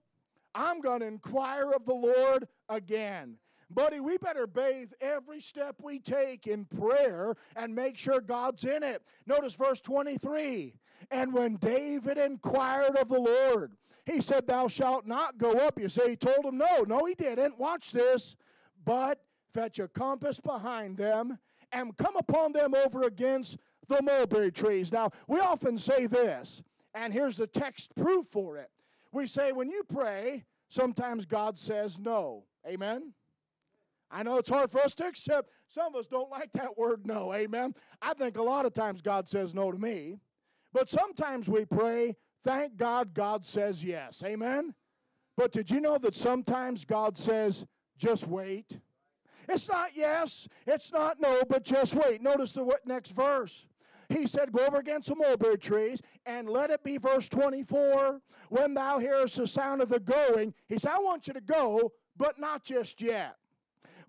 I'm going to inquire of the Lord again. Buddy, we better bathe every step we take in prayer and make sure God's in it. Notice verse 23. And when David inquired of the Lord, he said, Thou shalt not go up. You say he told him no. No, he didn't. Watch this. But fetch a compass behind them and come upon them over against the mulberry trees. Now, we often say this, and here's the text proof for it. We say, when you pray, sometimes God says no. Amen? I know it's hard for us to accept. Some of us don't like that word no. Amen. I think a lot of times God says no to me. But sometimes we pray, thank God God says yes. Amen. But did you know that sometimes God says, just wait? It's not yes, it's not no, but just wait. Notice the next verse. He said, Go over against the mulberry trees, and let it be verse 24. When thou hearest the sound of the going, he said, I want you to go, but not just yet.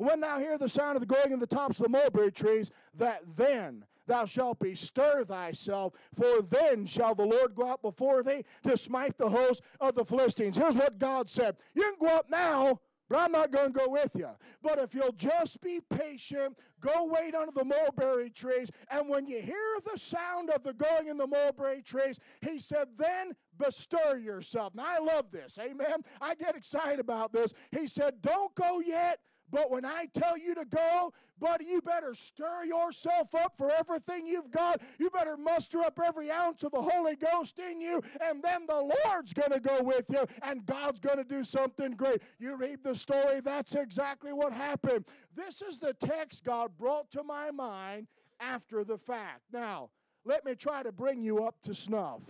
When thou hear the sound of the going in the tops of the mulberry trees, that then thou shalt bestir thyself, for then shall the Lord go out before thee to smite the host of the Philistines. Here's what God said You can go up now, but I'm not going to go with you. But if you'll just be patient, go wait under the mulberry trees, and when you hear the sound of the going in the mulberry trees, he said, then bestir yourself. Now, I love this. Amen. I get excited about this. He said, don't go yet but when I tell you to go, buddy, you better stir yourself up for everything you've got. You better muster up every ounce of the Holy Ghost in you, and then the Lord's going to go with you, and God's going to do something great. You read the story, that's exactly what happened. This is the text God brought to my mind after the fact. Now, let me try to bring you up to snuff.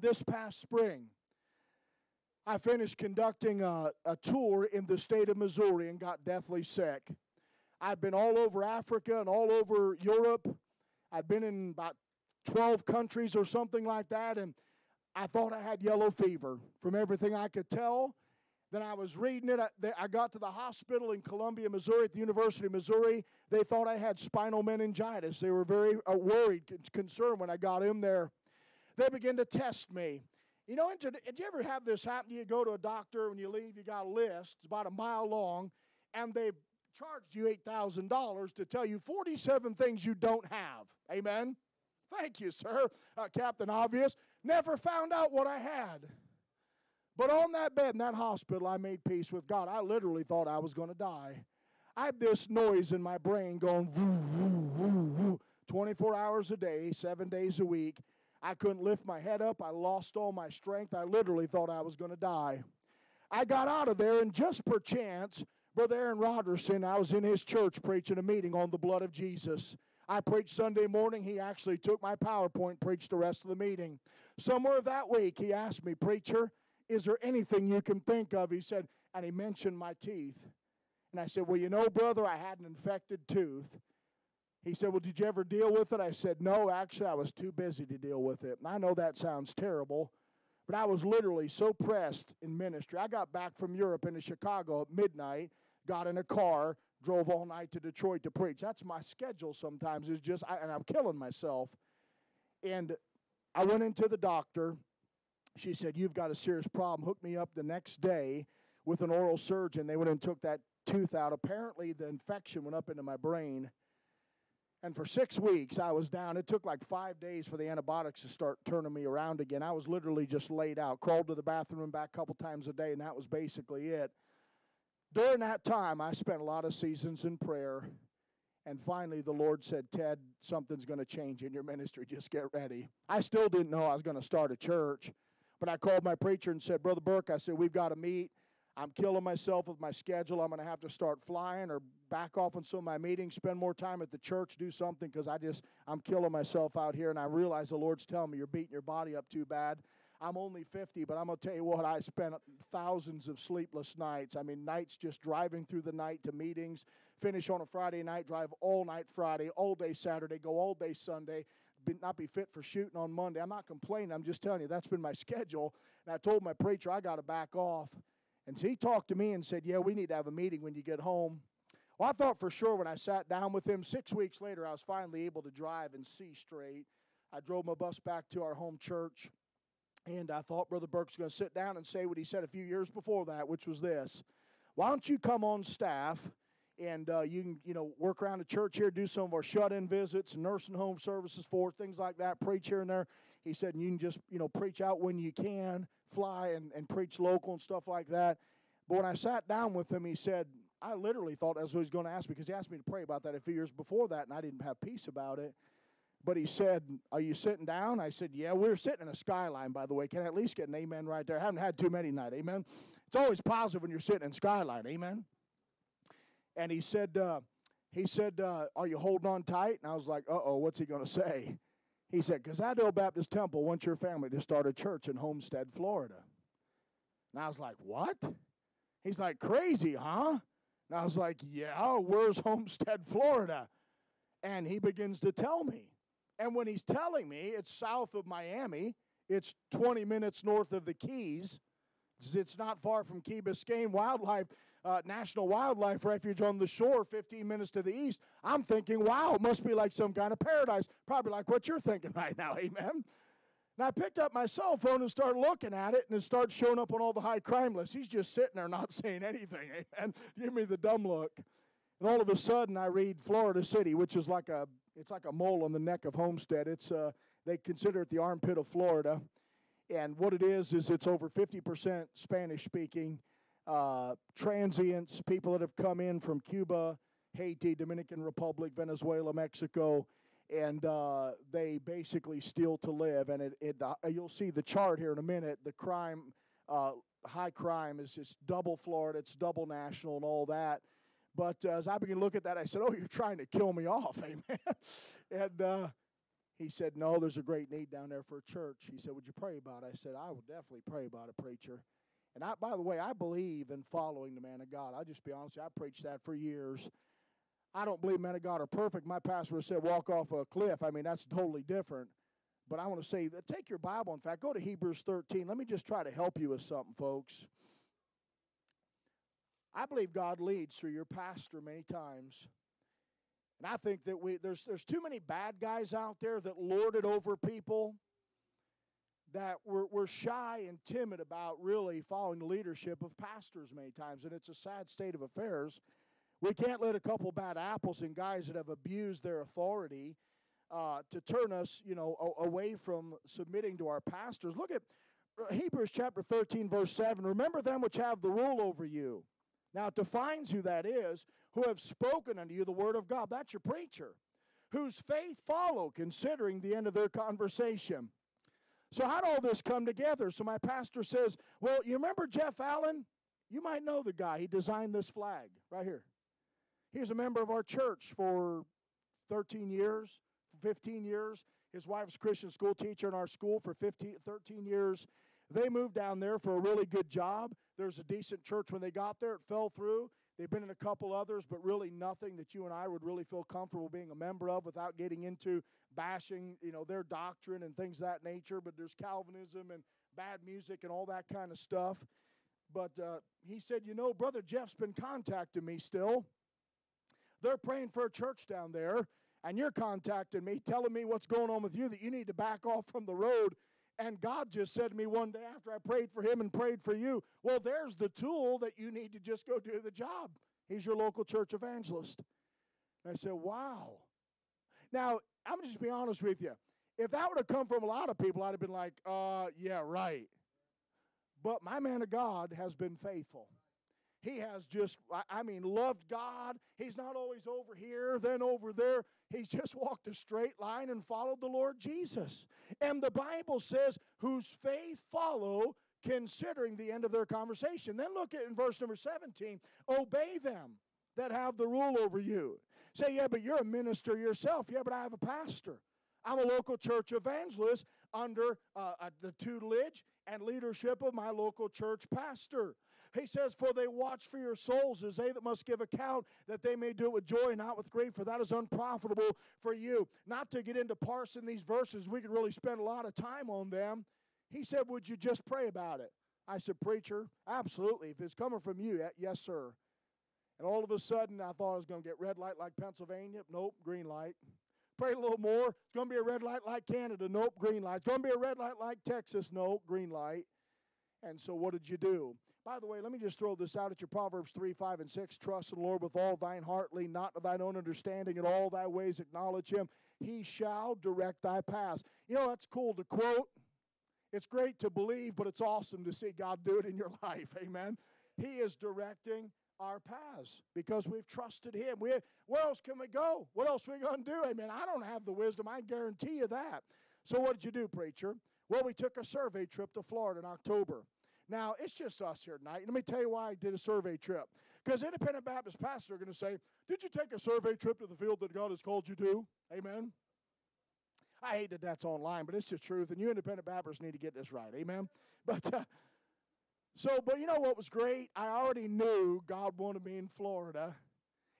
This past spring, I finished conducting a, a tour in the state of Missouri and got deathly sick. I'd been all over Africa and all over Europe. I'd been in about 12 countries or something like that, and I thought I had yellow fever from everything I could tell. Then I was reading it. I got to the hospital in Columbia, Missouri, at the University of Missouri. They thought I had spinal meningitis. They were very uh, worried, concerned when I got in there. They began to test me. You know, did you ever have this happen? You go to a doctor, when you leave, you got a list, it's about a mile long, and they've charged you $8,000 to tell you 47 things you don't have. Amen? Thank you, sir, uh, Captain Obvious. Never found out what I had. But on that bed in that hospital, I made peace with God. I literally thought I was going to die. I had this noise in my brain going woo, woo, woo, 24 hours a day, seven days a week. I couldn't lift my head up. I lost all my strength. I literally thought I was going to die. I got out of there, and just perchance, Brother Aaron Roderson, I was in his church preaching a meeting on the blood of Jesus. I preached Sunday morning. He actually took my PowerPoint, preached the rest of the meeting. Somewhere that week, he asked me, Preacher, is there anything you can think of? He said, and he mentioned my teeth. And I said, Well, you know, brother, I had an infected tooth. He said, Well, did you ever deal with it? I said, No, actually, I was too busy to deal with it. And I know that sounds terrible, but I was literally so pressed in ministry. I got back from Europe into Chicago at midnight, got in a car, drove all night to Detroit to preach. That's my schedule sometimes, is just, I, and I'm killing myself. And I went into the doctor. She said, You've got a serious problem. Hooked me up the next day with an oral surgeon. They went and took that tooth out. Apparently, the infection went up into my brain. And for six weeks, I was down. It took like five days for the antibiotics to start turning me around again. I was literally just laid out, crawled to the bathroom back a couple times a day, and that was basically it. During that time, I spent a lot of seasons in prayer. And finally, the Lord said, Ted, something's going to change in your ministry. Just get ready. I still didn't know I was going to start a church, but I called my preacher and said, Brother Burke, I said, we've got to meet. I'm killing myself with my schedule. I'm going to have to start flying or back off on some of my meetings, spend more time at the church, do something because I just, I'm killing myself out here. And I realize the Lord's telling me you're beating your body up too bad. I'm only 50, but I'm going to tell you what, I spent thousands of sleepless nights. I mean, nights just driving through the night to meetings, finish on a Friday night, drive all night Friday, all day Saturday, go all day Sunday, be, not be fit for shooting on Monday. I'm not complaining. I'm just telling you that's been my schedule. And I told my preacher I got to back off. And he talked to me and said, Yeah, we need to have a meeting when you get home. Well, I thought for sure when I sat down with him, six weeks later, I was finally able to drive and see straight. I drove my bus back to our home church, and I thought Brother Burke's going to sit down and say what he said a few years before that, which was this Why don't you come on staff? and uh, you can you know work around the church here, do some of our shut-in visits, and nursing home services for things like that. Preach here and there. He said and you can just you know preach out when you can, fly and, and preach local and stuff like that. But when I sat down with him, he said I literally thought that's what he was going to ask me because he asked me to pray about that a few years before that, and I didn't have peace about it. But he said, Are you sitting down? I said, Yeah, we're sitting in a skyline, by the way. Can I at least get an amen right there? I haven't had too many tonight. Amen. It's always positive when you're sitting in skyline. Amen and he said, uh, he said, uh, "Are you holding on tight?" And I was like, "Uh oh, what's he going to say?" He said, Because "Cozaddale Baptist Temple wants your family to start a church in Homestead, Florida." And I was like, "What?" He's like, "Crazy, huh?" And I was like, "Yeah, where's Homestead, Florida?" And he begins to tell me. And when he's telling me, it's south of Miami. It's 20 minutes north of the Keys. It's not far from Key Biscayne Wildlife uh, National Wildlife Refuge on the shore, 15 minutes to the east. I'm thinking, wow, it must be like some kind of paradise. Probably like what you're thinking right now, amen. And I picked up my cell phone and started looking at it, and it started showing up on all the high crime lists. He's just sitting there not saying anything, amen. Give me the dumb look. And all of a sudden, I read Florida City, which is like a it's like a mole on the neck of Homestead. It's uh, they consider it the armpit of Florida. And what it is, is it's over 50% Spanish speaking, uh, transients, people that have come in from Cuba, Haiti, Dominican Republic, Venezuela, Mexico, and uh, they basically steal to live. And it, it uh, you'll see the chart here in a minute. The crime, uh, high crime, is just double Florida, it's double national, and all that. But as I began to look at that, I said, "Oh, you're trying to kill me off, amen." and uh, he said, No, there's a great need down there for a church. He said, Would you pray about it? I said, I will definitely pray about it, preacher. And I, by the way, I believe in following the man of God. I'll just be honest you, I preached that for years. I don't believe men of God are perfect. My pastor said, walk off a cliff. I mean, that's totally different. But I want to say that take your Bible. In fact, go to Hebrews 13. Let me just try to help you with something, folks. I believe God leads through your pastor many times. And I think that we there's there's too many bad guys out there that lord it over people that we're, we're shy and timid about really following the leadership of pastors many times, and it's a sad state of affairs. We can't let a couple bad apples and guys that have abused their authority uh, to turn us, you know, away from submitting to our pastors. Look at Hebrews chapter 13, verse 7. Remember them which have the rule over you now, it defines who that is who have spoken unto you the word of God. That's your preacher. Whose faith follow, considering the end of their conversation. So, how did all this come together? So, my pastor says, Well, you remember Jeff Allen? You might know the guy. He designed this flag right here. He was a member of our church for 13 years, 15 years. His wife was a Christian school teacher in our school for 15, 13 years. They moved down there for a really good job. There's a decent church when they got there. It fell through. They've been in a couple others, but really nothing that you and I would really feel comfortable being a member of without getting into bashing, you know, their doctrine and things that nature. But there's Calvinism and bad music and all that kind of stuff. But uh, he said, you know, Brother Jeff's been contacting me still. they're praying for a church down there, and you're contacting me, telling me what's going on with you, that you need to back off from the road. And God just said to me one day after I prayed for him and prayed for you, Well, there's the tool that you need to just go do the job. He's your local church evangelist. And I said, Wow. Now, I'm going to just be honest with you. If that would have come from a lot of people, I'd have been like, uh, yeah, right. But my man of God has been faithful. He has just, I mean, loved God. He's not always over here, then over there. He's just walked a straight line and followed the Lord Jesus. And the Bible says, whose faith follow, considering the end of their conversation. Then look at in verse number 17 obey them that have the rule over you. Say, yeah, but you're a minister yourself. Yeah, but I have a pastor. I'm a local church evangelist under uh, uh, the tutelage and leadership of my local church pastor. He says, For they watch for your souls as they that must give account, that they may do it with joy, not with grief, for that is unprofitable for you. Not to get into parsing these verses, we could really spend a lot of time on them. He said, Would you just pray about it? I said, Preacher, absolutely. If it's coming from you, yes, sir. And all of a sudden, I thought I was going to get red light like Pennsylvania. Nope, green light. Pray a little more. It's going to be a red light like Canada. Nope, green light. It's going to be a red light like Texas. Nope, green light. And so, what did you do? By the way, let me just throw this out at you Proverbs 3, 5, and 6. Trust in the Lord with all thine heart, lean not to thine own understanding, in all thy ways acknowledge him. He shall direct thy paths. You know, that's cool to quote. It's great to believe, but it's awesome to see God do it in your life. Amen. He is directing our paths because we've trusted Him. We, where else can we go? What else are we going to do? Amen. I don't have the wisdom. I guarantee you that. So, what did you do, preacher? Well, we took a survey trip to Florida in October. Now, it's just us here tonight. Let me tell you why I did a survey trip. Because independent Baptist pastors are going to say, Did you take a survey trip to the field that God has called you to? Amen. I hate that that's online, but it's the truth, and you independent Baptists need to get this right. Amen. But uh, so, but you know what was great? I already knew God wanted me in Florida.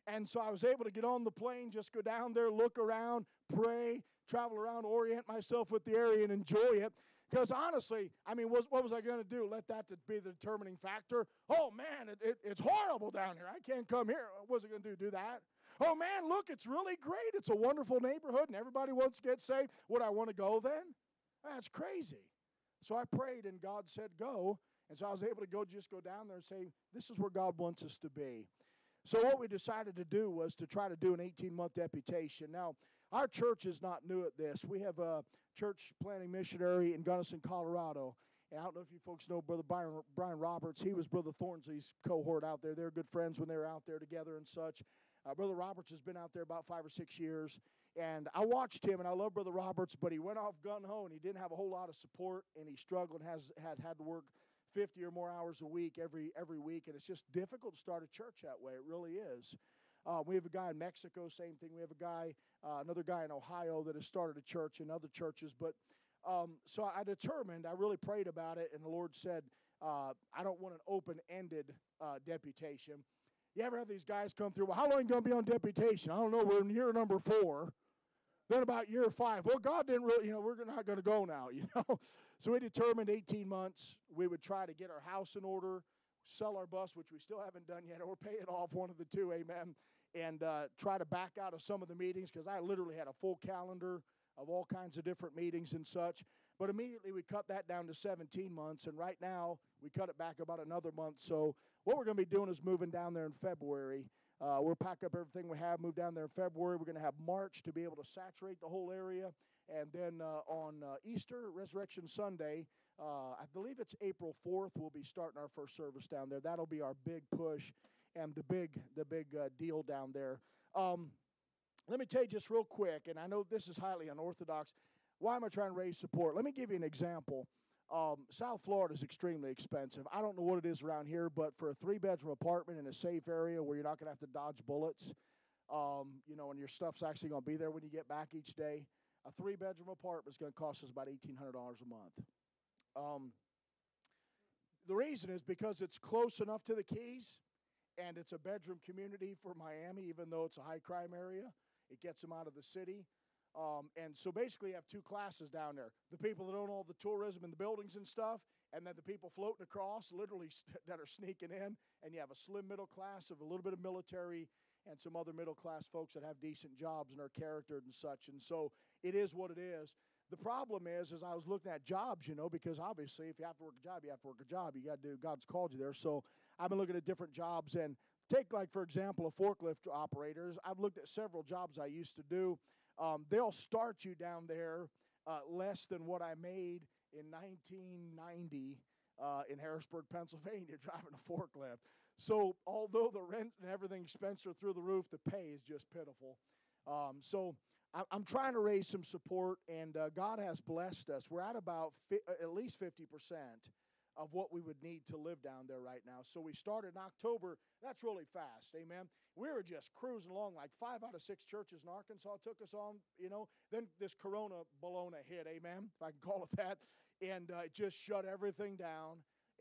And so I was able to get on the plane, just go down there, look around, pray, travel around, orient myself with the area, and enjoy it. Because honestly, I mean, what, what was I going to do? Let that be the determining factor? Oh man, it, it, it's horrible down here. I can't come here. What was I going to do? Do that? Oh man, look, it's really great. It's a wonderful neighborhood and everybody wants to get saved. Would I want to go then? That's crazy. So I prayed and God said, Go. And so I was able to go just go down there and say, this is where God wants us to be. So what we decided to do was to try to do an 18-month deputation. Now, our church is not new at this. We have a church planting missionary in Gunnison, Colorado. And I don't know if you folks know Brother Byron, Brian Roberts. He was Brother Thornsley's cohort out there. They were good friends when they were out there together and such. Uh, Brother Roberts has been out there about five or six years. And I watched him, and I love Brother Roberts, but he went off gun ho, and he didn't have a whole lot of support, and he struggled and has had, had to work 50 or more hours a week every every week, and it's just difficult to start a church that way. It really is. Uh, we have a guy in Mexico, same thing. We have a guy, uh, another guy in Ohio that has started a church and other churches. But um, so I determined, I really prayed about it, and the Lord said, uh, I don't want an open ended uh, deputation. You ever have these guys come through? Well, how long are you going to be on deputation? I don't know. We're in year number four. Then about year five, well, God didn't really, you know, we're not going to go now, you know. So we determined 18 months we would try to get our house in order, sell our bus, which we still haven't done yet, or pay it off, one of the two, amen, and uh, try to back out of some of the meetings because I literally had a full calendar of all kinds of different meetings and such. But immediately we cut that down to 17 months, and right now we cut it back about another month. So what we're going to be doing is moving down there in February uh, we'll pack up everything we have, move down there in February. We're going to have March to be able to saturate the whole area. And then uh, on uh, Easter, Resurrection Sunday, uh, I believe it's April 4th, we'll be starting our first service down there. That'll be our big push and the big, the big uh, deal down there. Um, let me tell you just real quick, and I know this is highly unorthodox. Why am I trying to raise support? Let me give you an example. Um, South Florida is extremely expensive. I don't know what it is around here, but for a three bedroom apartment in a safe area where you're not going to have to dodge bullets, um, you know, and your stuff's actually going to be there when you get back each day, a three bedroom apartment is going to cost us about $1,800 a month. Um, the reason is because it's close enough to the Keys and it's a bedroom community for Miami, even though it's a high crime area. It gets them out of the city. Um, and so basically, you have two classes down there the people that own all the tourism and the buildings and stuff, and then the people floating across, literally, that are sneaking in. And you have a slim middle class of a little bit of military and some other middle class folks that have decent jobs and are charactered and such. And so it is what it is. The problem is, as I was looking at jobs, you know, because obviously if you have to work a job, you have to work a job. You got to do, God's called you there. So I've been looking at different jobs and take like, for example, a forklift operators. I've looked at several jobs I used to do. Um, they'll start you down there uh, less than what I made in 1990 uh, in Harrisburg, Pennsylvania, driving a forklift. So although the rent and everything are through the roof, the pay is just pitiful. Um, so I'm trying to raise some support, and uh, God has blessed us. We're at about fi- uh, at least 50% of what we would need to live down there right now. So we started in October. That's really fast, amen. We were just cruising along, like five out of six churches in Arkansas took us on, you know. Then this Corona Bologna hit, amen, if I can call it that, and uh, it just shut everything down.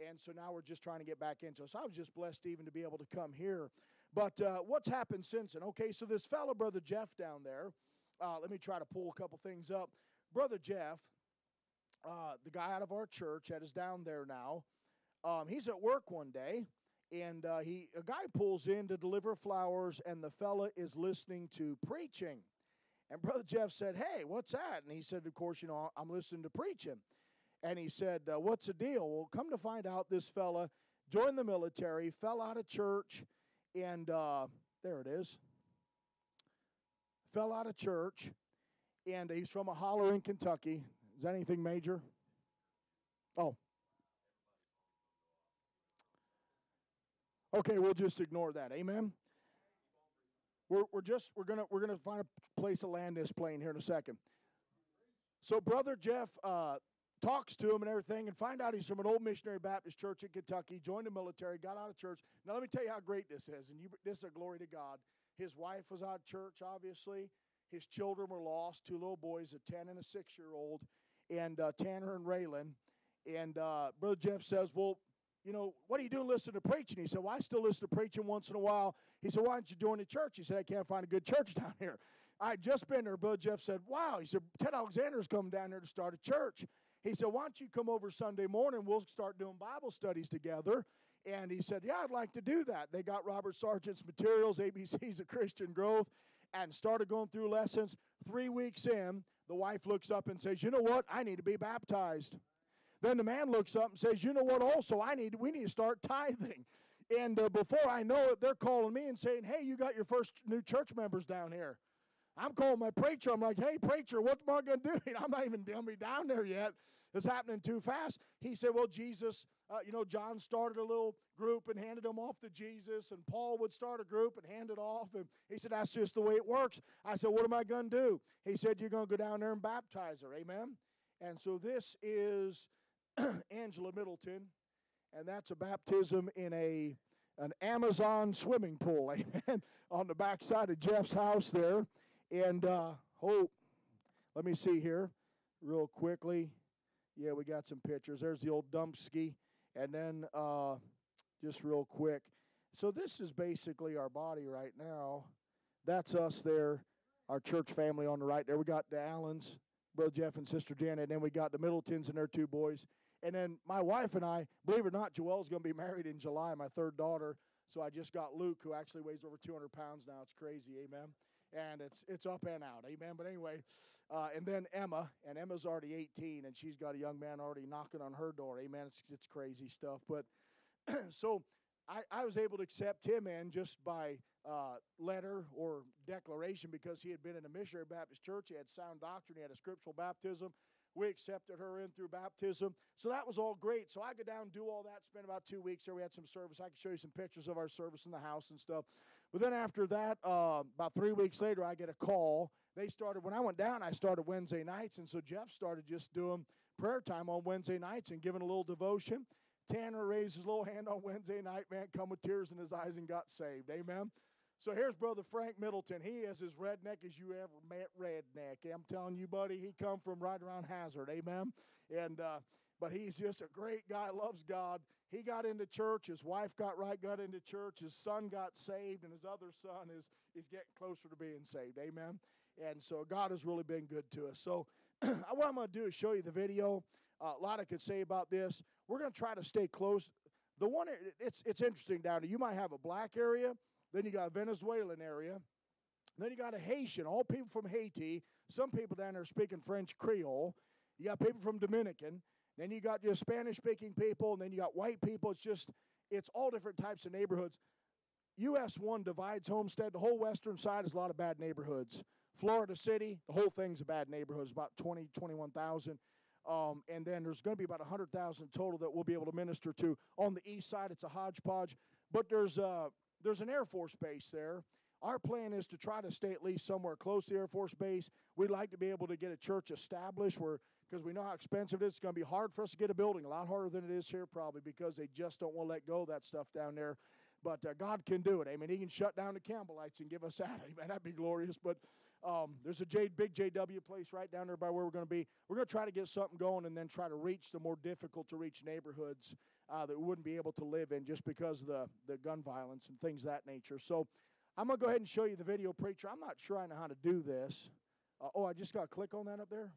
And so now we're just trying to get back into it. So I was just blessed even to be able to come here. But uh, what's happened since then? Okay, so this fellow, Brother Jeff, down there, uh, let me try to pull a couple things up. Brother Jeff, uh, the guy out of our church that is down there now, um, he's at work one day, and uh, he a guy pulls in to deliver flowers, and the fella is listening to preaching. And Brother Jeff said, Hey, what's that? And he said, Of course, you know, I'm listening to preaching. And he said, uh, What's the deal? Well, come to find out, this fella joined the military, fell out of church, and uh, there it is fell out of church, and he's from a holler in Kentucky. Is that anything major? Oh. Okay, we'll just ignore that. Amen. We're, we're just we're gonna we're gonna find a place to land this plane here in a second. So brother Jeff uh, talks to him and everything, and find out he's from an old missionary Baptist church in Kentucky. Joined the military, got out of church. Now let me tell you how great this is, and you, this is a glory to God. His wife was out of church, obviously. His children were lost, two little boys, a 10 and a 6 year old, and uh, Tanner and Raylan. And uh, Brother Jeff says, Well, you know, what are you doing listening to preaching? He said, Well, I still listen to preaching once in a while. He said, Why aren't you join the church? He said, I can't find a good church down here. I just been there. Brother Jeff said, Wow. He said, Ted Alexander's come down there to start a church. He said, Why don't you come over Sunday morning? We'll start doing Bible studies together. And he said, Yeah, I'd like to do that. They got Robert Sargent's materials, ABCs of Christian Growth, and started going through lessons. Three weeks in, the wife looks up and says, You know what? I need to be baptized. Then the man looks up and says, You know what? Also, I need we need to start tithing. And uh, before I know it, they're calling me and saying, Hey, you got your first new church members down here. I'm calling my preacher. I'm like, hey, preacher, what am I going to do? I'm not even down there yet. It's happening too fast. He said, well, Jesus, uh, you know, John started a little group and handed them off to Jesus, and Paul would start a group and hand it off. And he said, that's just the way it works. I said, what am I going to do? He said, you're going to go down there and baptize her. Amen. And so this is Angela Middleton, and that's a baptism in a an Amazon swimming pool, amen, on the backside of Jeff's house there. And uh, oh, let me see here real quickly. Yeah, we got some pictures. There's the old dump ski. And then uh, just real quick. So this is basically our body right now. That's us there, our church family on the right there. We got the Allens, Brother Jeff and Sister Janet, and then we got the Middletons and their two boys. And then my wife and I, believe it or not, Joelle's going to be married in July, my third daughter. So I just got Luke, who actually weighs over 200 pounds now. It's crazy, amen and it's it's up and out, amen. But anyway, uh, and then Emma, and Emma's already 18, and she's got a young man already knocking on her door, amen. It's it's crazy stuff, but so. I, I was able to accept him in just by uh, letter or declaration because he had been in a missionary Baptist church. He had sound doctrine. He had a scriptural baptism. We accepted her in through baptism. So that was all great. So I go down do all that, spend about two weeks there. We had some service. I can show you some pictures of our service in the house and stuff. But then after that, uh, about three weeks later, I get a call. They started, when I went down, I started Wednesday nights. And so Jeff started just doing prayer time on Wednesday nights and giving a little devotion. Tanner raised his little hand on Wednesday night, man, come with tears in his eyes and got saved. Amen. So here's Brother Frank Middleton. He is as redneck as you ever met redneck. I'm telling you, buddy, he come from right around Hazard. Amen. And uh, but he's just a great guy, loves God. He got into church. His wife got right, got into church. His son got saved, and his other son is, is getting closer to being saved. Amen. And so God has really been good to us. So what I'm going to do is show you the video. Uh, a lot I could say about this. We're going to try to stay close. The one, it's, it's interesting down there. You might have a black area Then you got a Venezuelan area. Then you got a Haitian, all people from Haiti. Some people down there speaking French Creole. You got people from Dominican. Then you got just Spanish speaking people. And then you got white people. It's just, it's all different types of neighborhoods. US 1 divides Homestead. The whole western side is a lot of bad neighborhoods. Florida City, the whole thing's a bad neighborhood. It's about 20, 21,000. Um, and then there's going to be about 100,000 total that we'll be able to minister to. On the east side, it's a hodgepodge. But there's, uh, there's an Air Force base there. Our plan is to try to stay at least somewhere close to the Air Force Base. We'd like to be able to get a church established where, because we know how expensive it is, it's going to be hard for us to get a building, a lot harder than it is here probably because they just don't want to let go of that stuff down there. But uh, God can do it. Amen. He can shut down the Campbellites and give us that. Amen. That'd be glorious. But um, there's a J, big JW place right down there by where we're going to be. We're going to try to get something going and then try to reach the more difficult to reach neighborhoods uh, that we wouldn't be able to live in just because of the, the gun violence and things that nature. So I'm going to go ahead and show you the video preacher. I'm not sure I know how to do this. Uh, oh, I just got to click on that up there.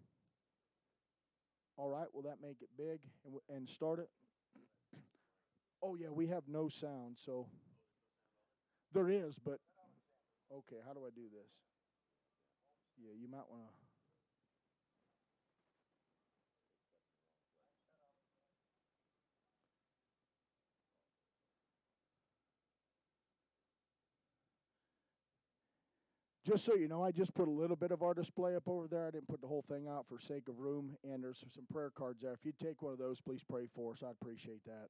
All right, will that make it big and, and start it? Oh, yeah, we have no sound, so there is, but okay, how do I do this? Yeah, you might want to. Just so you know, I just put a little bit of our display up over there. I didn't put the whole thing out for sake of room, and there's some prayer cards there. If you'd take one of those, please pray for us. I'd appreciate that.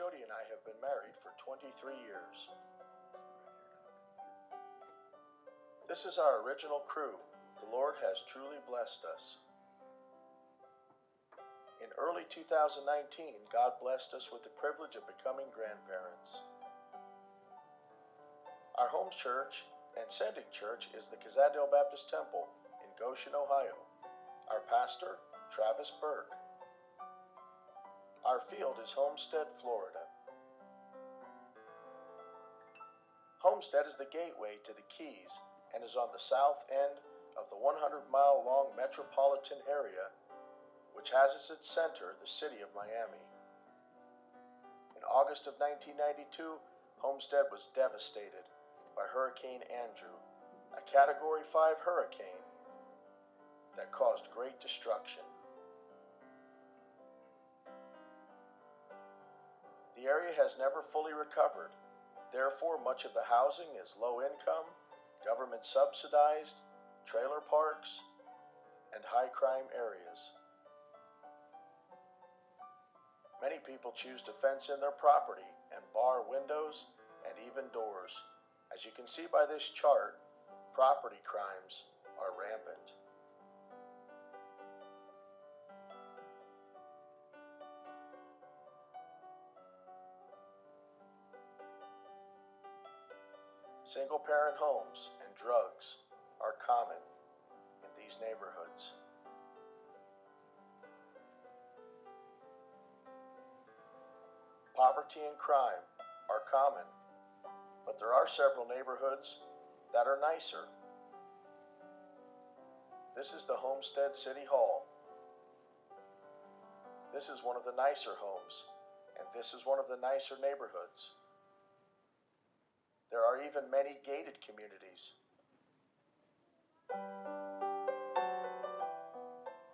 Jody and I have been married for 23 years. This is our original crew. The Lord has truly blessed us. In early 2019, God blessed us with the privilege of becoming grandparents. Our home church and sending church is the Cozaddale Baptist Temple in Goshen, Ohio. Our pastor, Travis Burke. Our field is Homestead, Florida. Homestead is the gateway to the Keys and is on the south end of the 100 mile long metropolitan area which has as its center the city of Miami. In August of 1992, Homestead was devastated by Hurricane Andrew, a Category 5 hurricane that caused great destruction. The area has never fully recovered. Therefore, much of the housing is low income, government subsidized, trailer parks, and high crime areas. Many people choose to fence in their property and bar windows and even doors. As you can see by this chart, property crimes are rampant. Single parent homes and drugs are common in these neighborhoods. Poverty and crime are common, but there are several neighborhoods that are nicer. This is the Homestead City Hall. This is one of the nicer homes, and this is one of the nicer neighborhoods. There are even many gated communities.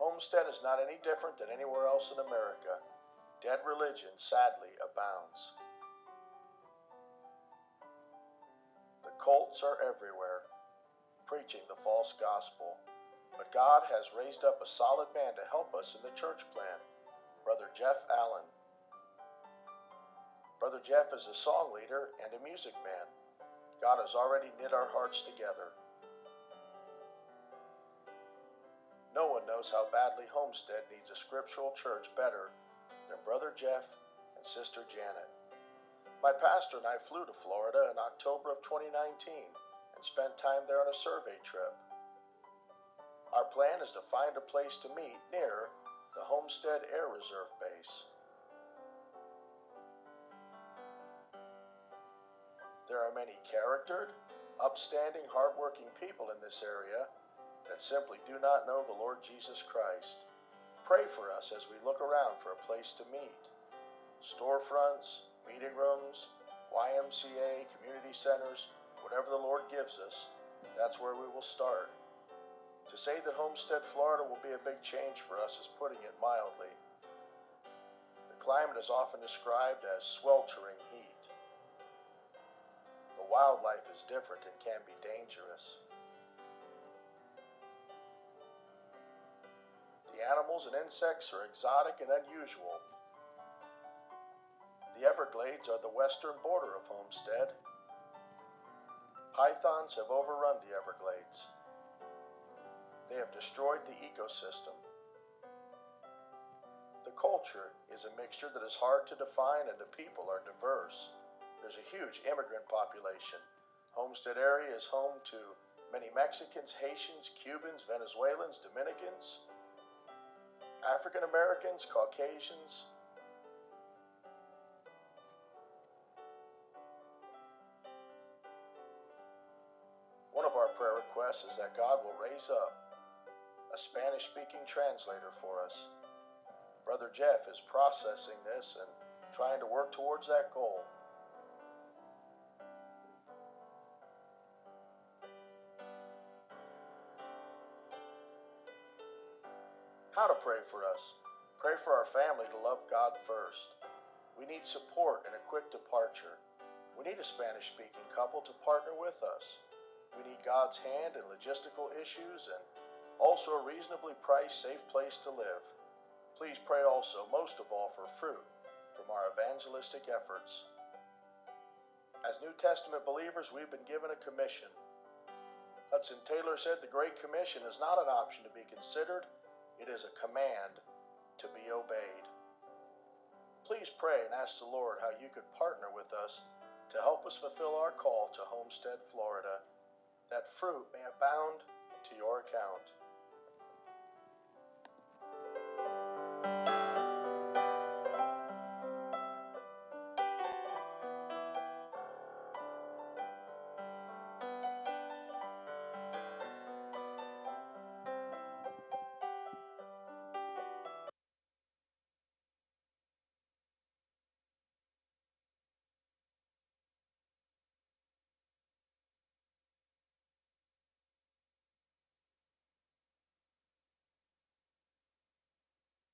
Homestead is not any different than anywhere else in America. Dead religion sadly abounds. The cults are everywhere, preaching the false gospel. But God has raised up a solid man to help us in the church plan, Brother Jeff Allen. Brother Jeff is a song leader and a music man. God has already knit our hearts together. No one knows how badly Homestead needs a scriptural church better than Brother Jeff and Sister Janet. My pastor and I flew to Florida in October of 2019 and spent time there on a survey trip. Our plan is to find a place to meet near the Homestead Air Reserve Base. There are many charactered, upstanding, hardworking people in this area that simply do not know the Lord Jesus Christ. Pray for us as we look around for a place to meet. Storefronts, meeting rooms, YMCA, community centers, whatever the Lord gives us, that's where we will start. To say that Homestead, Florida will be a big change for us is putting it mildly. The climate is often described as sweltering. Wildlife is different and can be dangerous. The animals and insects are exotic and unusual. The Everglades are the western border of Homestead. Pythons have overrun the Everglades. They have destroyed the ecosystem. The culture is a mixture that is hard to define and the people are diverse. There's a huge immigrant population. Homestead area is home to many Mexicans, Haitians, Cubans, Venezuelans, Dominicans, African Americans, Caucasians. One of our prayer requests is that God will raise up a Spanish speaking translator for us. Brother Jeff is processing this and trying to work towards that goal. How to pray for us. Pray for our family to love God first. We need support in a quick departure. We need a Spanish speaking couple to partner with us. We need God's hand in logistical issues and also a reasonably priced, safe place to live. Please pray also, most of all, for fruit from our evangelistic efforts. As New Testament believers, we've been given a commission. Hudson Taylor said the Great Commission is not an option to be considered, it is a command to be obeyed. Please pray and ask the Lord how you could partner with us to help us fulfill our call to Homestead, Florida, that fruit may abound to your account.